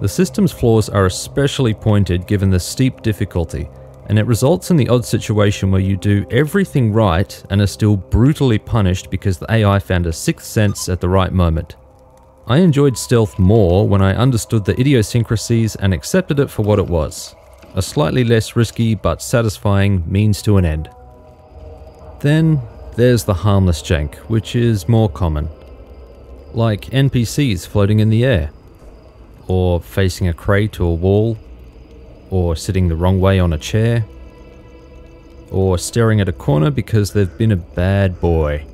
The system's flaws are especially pointed given the steep difficulty, and it results in the odd situation where you do everything right and are still brutally punished because the AI found a sixth sense at the right moment. I enjoyed stealth more when I understood the idiosyncrasies and accepted it for what it was a slightly less risky but satisfying means to an end. Then there's the harmless jank, which is more common. Like NPCs floating in the air, or facing a crate or wall, or sitting the wrong way on a chair, or staring at a corner because they've been a bad boy.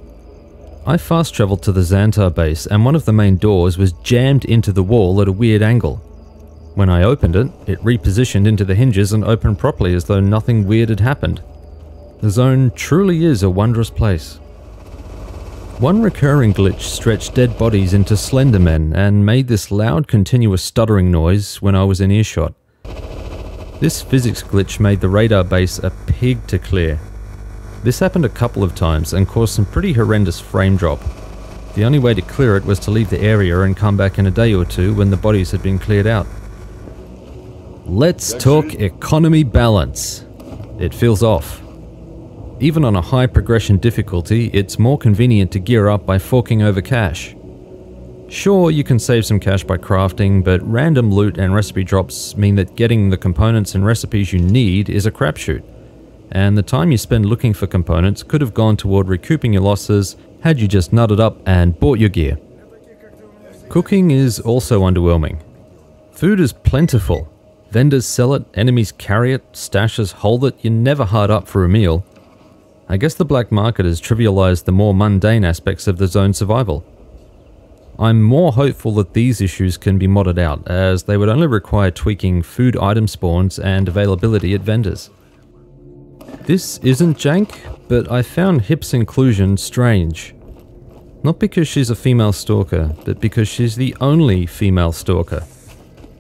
I fast travelled to the Yantar base and one of the main doors was jammed into the wall at a weird angle. When I opened it, it repositioned into the hinges and opened properly as though nothing weird had happened. The zone truly is a wondrous place. One recurring glitch stretched dead bodies into Slendermen and made this loud continuous stuttering noise when I was in earshot. This physics glitch made the radar base a pig to clear, this happened a couple of times and caused some pretty horrendous frame drop. The only way to clear it was to leave the area and come back in a day or two when the bodies had been cleared out. Let's talk economy balance. It feels off. Even on a high progression difficulty, it's more convenient to gear up by forking over cash. Sure, you can save some cash by crafting, but random loot and recipe drops mean that getting the components and recipes you need is a crapshoot and the time you spend looking for components could have gone toward recouping your losses had you just nutted up and bought your gear. Cooking is also underwhelming. Food is plentiful. Vendors sell it, enemies carry it, stashes hold it, you're never hard up for a meal. I guess the black market has trivialized the more mundane aspects of the zone's survival. I'm more hopeful that these issues can be modded out, as they would only require tweaking food item spawns and availability at vendors. This isn't jank, but I found Hip's inclusion strange. Not because she's a female stalker, but because she's the only female stalker.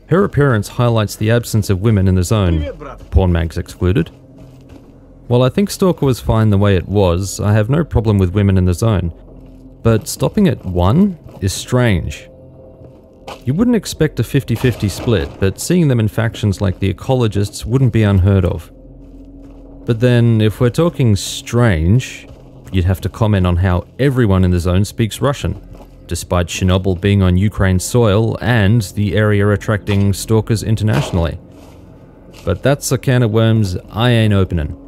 Her appearance highlights the absence of women in the zone, porn mags excluded. While I think Stalker was fine the way it was, I have no problem with women in the zone. But stopping at one is strange. You wouldn't expect a 50 50 split, but seeing them in factions like the Ecologists wouldn't be unheard of. But then, if we're talking strange, you'd have to comment on how everyone in the zone speaks Russian, despite Chernobyl being on Ukraine soil and the area attracting stalkers internationally. But that's a can of worms I ain't opening.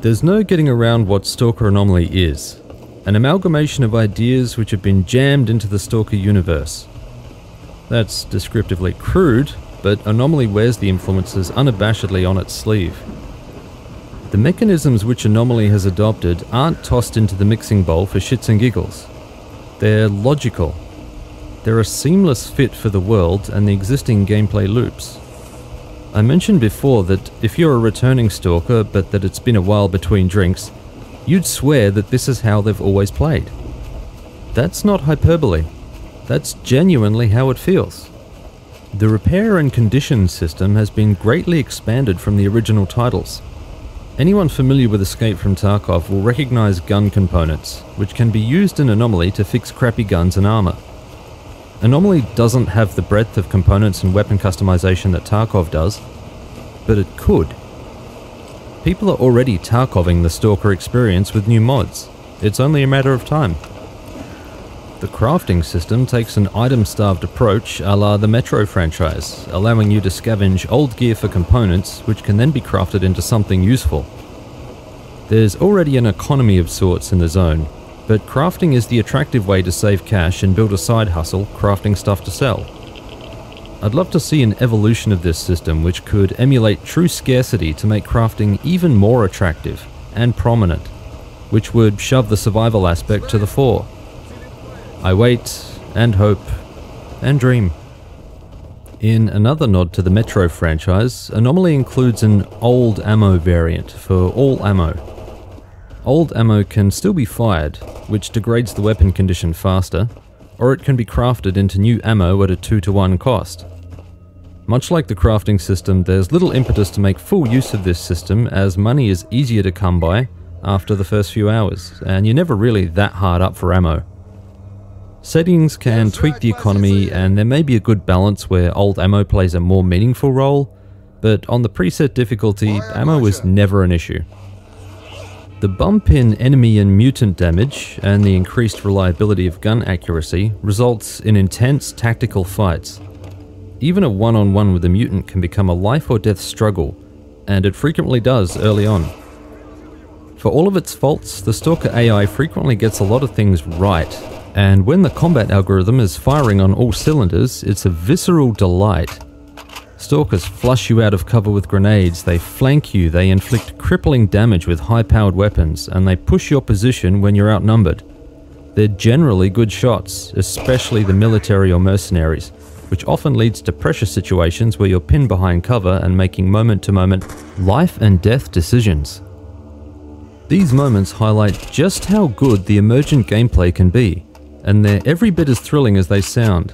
There's no getting around what Stalker Anomaly is an amalgamation of ideas which have been jammed into the Stalker universe. That's descriptively crude, but Anomaly wears the influences unabashedly on its sleeve. The mechanisms which Anomaly has adopted aren't tossed into the mixing bowl for shits and giggles. They're logical. They're a seamless fit for the world and the existing gameplay loops. I mentioned before that if you're a returning stalker but that it's been a while between drinks, you'd swear that this is how they've always played. That's not hyperbole. That's genuinely how it feels. The repair and condition system has been greatly expanded from the original titles. Anyone familiar with Escape from Tarkov will recognize gun components, which can be used in Anomaly to fix crappy guns and armor. Anomaly doesn't have the breadth of components and weapon customization that Tarkov does, but it could. People are already Tarkoving the Stalker experience with new mods. It's only a matter of time. The crafting system takes an item-starved approach a la the Metro franchise, allowing you to scavenge old gear for components which can then be crafted into something useful. There's already an economy of sorts in the zone, but crafting is the attractive way to save cash and build a side hustle crafting stuff to sell. I'd love to see an evolution of this system which could emulate true scarcity to make crafting even more attractive and prominent, which would shove the survival aspect to the fore. I wait and hope and dream. In another nod to the Metro franchise, Anomaly includes an old ammo variant for all ammo. Old ammo can still be fired, which degrades the weapon condition faster, or it can be crafted into new ammo at a 2 to 1 cost. much like the crafting system, there's little impetus to make full use of this system as money is easier to come by after the first few hours, and you're never really that hard up for ammo. Settings can tweak the economy, and there may be a good balance where old ammo plays a more meaningful role, but on the preset difficulty, ammo is never an issue. The bump in enemy and mutant damage, and the increased reliability of gun accuracy, results in intense tactical fights. Even a one on one with a mutant can become a life or death struggle, and it frequently does early on. For all of its faults, the Stalker AI frequently gets a lot of things right, and when the combat algorithm is firing on all cylinders, it's a visceral delight. Stalkers flush you out of cover with grenades, they flank you, they inflict crippling damage with high powered weapons, and they push your position when you're outnumbered. They're generally good shots, especially the military or mercenaries, which often leads to pressure situations where you're pinned behind cover and making moment to moment life and death decisions. These moments highlight just how good the emergent gameplay can be, and they're every bit as thrilling as they sound.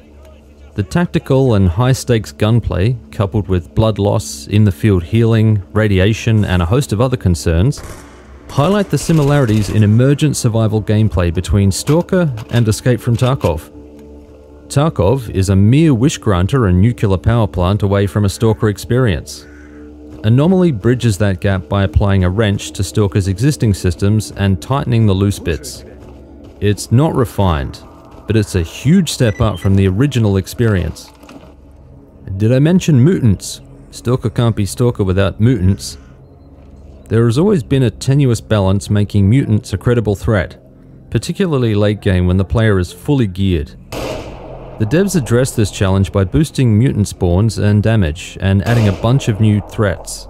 The tactical and high stakes gunplay, coupled with blood loss, in the field healing, radiation, and a host of other concerns, highlight the similarities in emergent survival gameplay between Stalker and Escape from Tarkov. Tarkov is a mere wish granter and nuclear power plant away from a Stalker experience. Anomaly bridges that gap by applying a wrench to Stalker's existing systems and tightening the loose bits. It's not refined, but it's a huge step up from the original experience. Did I mention mutants? Stalker can't be Stalker without mutants. There has always been a tenuous balance making mutants a credible threat, particularly late game when the player is fully geared. The devs addressed this challenge by boosting mutant spawns and damage, and adding a bunch of new threats.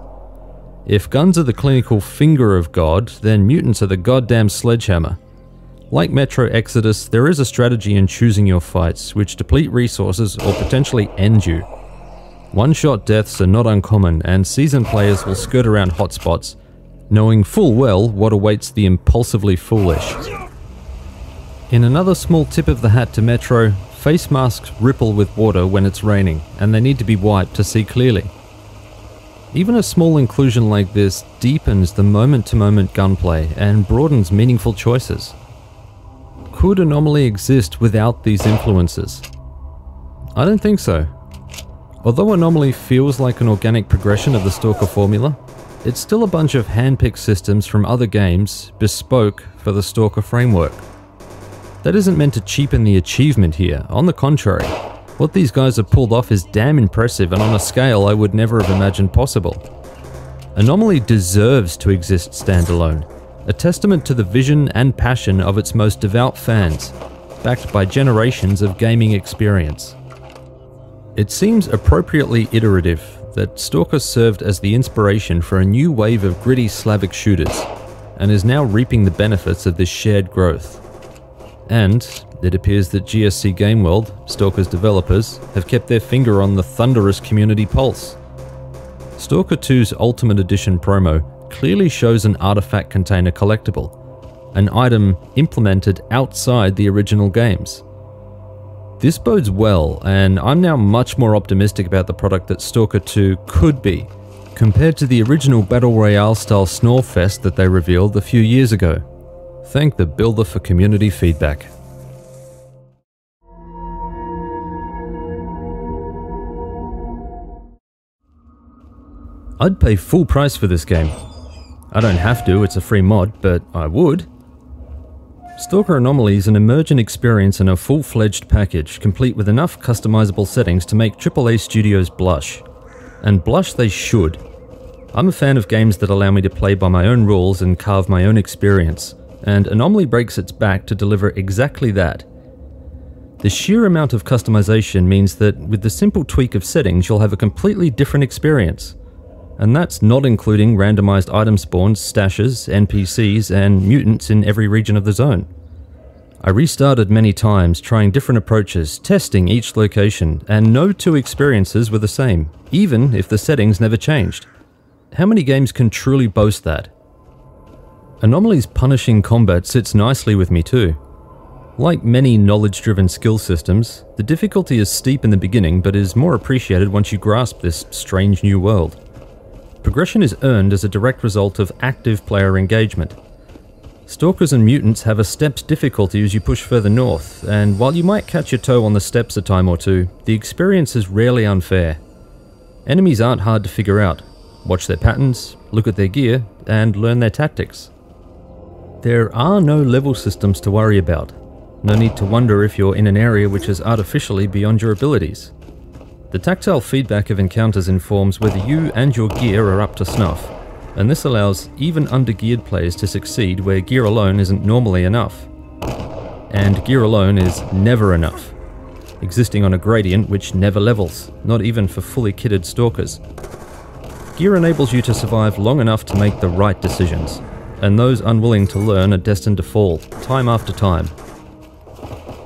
If guns are the clinical finger of God, then mutants are the goddamn sledgehammer. Like Metro Exodus, there is a strategy in choosing your fights, which deplete resources or potentially end you. One-shot deaths are not uncommon, and seasoned players will skirt around hotspots, knowing full well what awaits the impulsively foolish. In another small tip of the hat to Metro, face masks ripple with water when it's raining, and they need to be wiped to see clearly. Even a small inclusion like this deepens the moment-to-moment gunplay and broadens meaningful choices. Could Anomaly exist without these influences? I don't think so. Although Anomaly feels like an organic progression of the Stalker formula, it's still a bunch of hand-picked systems from other games, bespoke for the Stalker framework. That isn't meant to cheapen the achievement here, on the contrary. What these guys have pulled off is damn impressive and on a scale I would never have imagined possible. Anomaly deserves to exist standalone, a testament to the vision and passion of its most devout fans, backed by generations of gaming experience. It seems appropriately iterative that Stalker served as the inspiration for a new wave of gritty Slavic shooters, and is now reaping the benefits of this shared growth. And it appears that GSC Gameworld, Stalker's developers, have kept their finger on the thunderous community pulse. Stalker 2's Ultimate Edition promo clearly shows an artifact container collectible, an item implemented outside the original games. This bodes well, and I'm now much more optimistic about the product that Stalker 2 could be, compared to the original Battle Royale style Snorefest that they revealed a few years ago. Thank the builder for community feedback. I'd pay full price for this game. I don't have to, it's a free mod, but I would. Stalker Anomaly is an emergent experience in a full-fledged package, complete with enough customizable settings to make AAA studios blush. And blush they should. I'm a fan of games that allow me to play by my own rules and carve my own experience, and Anomaly breaks its back to deliver exactly that. The sheer amount of customization means that with the simple tweak of settings you'll have a completely different experience. And that's not including randomized item spawns, stashes, NPCs, and mutants in every region of the zone. I restarted many times, trying different approaches, testing each location, and no two experiences were the same, even if the settings never changed. How many games can truly boast that? Anomaly's punishing combat sits nicely with me too. Like many knowledge driven skill systems, the difficulty is steep in the beginning but is more appreciated once you grasp this strange new world. Progression is earned as a direct result of active player engagement. Stalkers and mutants have a stepped difficulty as you push further north, and while you might catch your toe on the steps a time or two, the experience is rarely unfair. Enemies aren't hard to figure out. Watch their patterns, look at their gear, and learn their tactics. There are no level systems to worry about. No need to wonder if you're in an area which is artificially beyond your abilities. The tactile feedback of encounters informs whether you and your gear are up to snuff, and this allows even under-geared players to succeed where gear alone isn't normally enough. And gear alone is never enough, existing on a gradient which never levels, not even for fully kitted stalkers. Gear enables you to survive long enough to make the right decisions, and those unwilling to learn are destined to fall, time after time,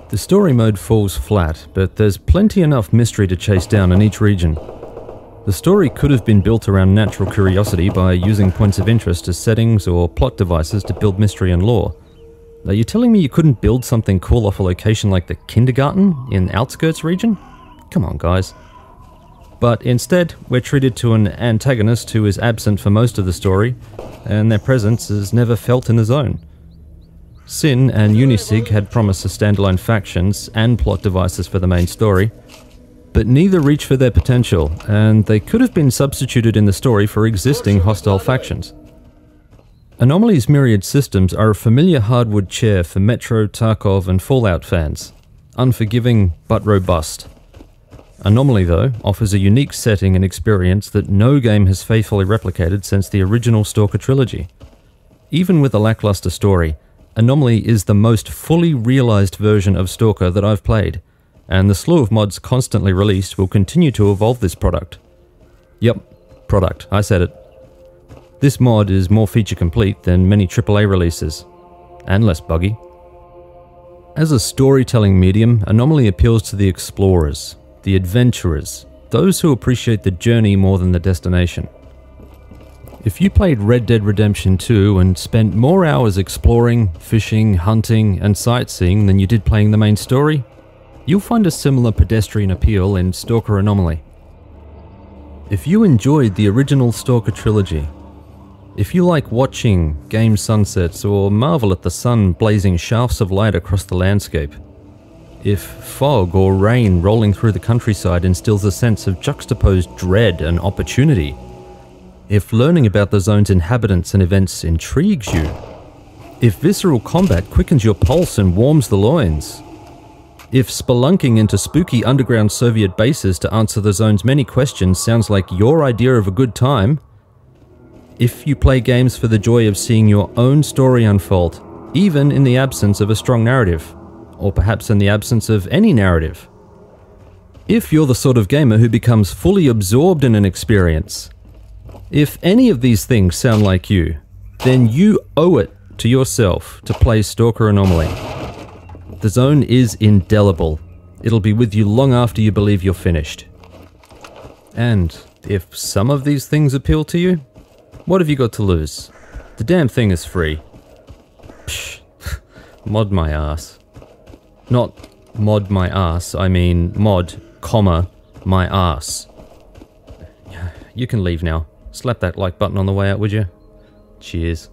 the story mode falls flat, but there's plenty enough mystery to chase down in each region. The story could have been built around natural curiosity by using points of interest as settings or plot devices to build mystery and lore. Are you telling me you couldn't build something cool off a location like the kindergarten in Outskirts region? Come on, guys. But instead, we're treated to an antagonist who is absent for most of the story, and their presence is never felt in the zone. Sin and Unisig had promised us standalone factions and plot devices for the main story, but neither reached for their potential, and they could have been substituted in the story for existing hostile factions. Anomaly's myriad systems are a familiar hardwood chair for Metro, Tarkov, and Fallout fans. Unforgiving, but robust. Anomaly, though, offers a unique setting and experience that no game has faithfully replicated since the original Stalker trilogy. Even with a lackluster story, Anomaly is the most fully realized version of Stalker that I've played, and the slew of mods constantly released will continue to evolve this product. Yep, product, I said it. This mod is more feature complete than many AAA releases, and less buggy. As a storytelling medium, Anomaly appeals to the explorers, the adventurers, those who appreciate the journey more than the destination. If you played Red Dead Redemption 2 and spent more hours exploring, fishing, hunting, and sightseeing than you did playing the main story, you'll find a similar pedestrian appeal in Stalker Anomaly. If you enjoyed the original Stalker trilogy, if you like watching game sunsets or marvel at the sun blazing shafts of light across the landscape, if fog or rain rolling through the countryside instills a sense of juxtaposed dread and opportunity, if learning about the zone's inhabitants and events intrigues you, if visceral combat quickens your pulse and warms the loins, if spelunking into spooky underground Soviet bases to answer the zone's many questions sounds like your idea of a good time, if you play games for the joy of seeing your own story unfold, even in the absence of a strong narrative, or perhaps in the absence of any narrative, if you're the sort of gamer who becomes fully absorbed in an experience, if any of these things sound like you, then you owe it to yourself to play Stalker Anomaly. The zone is indelible. It'll be with you long after you believe you're finished. And if some of these things appeal to you, what have you got to lose? The damn thing is free. Psh, mod my ass. Not mod my ass, I mean mod, comma, my ass. You can leave now. Slap that like button on the way out, would you? Cheers.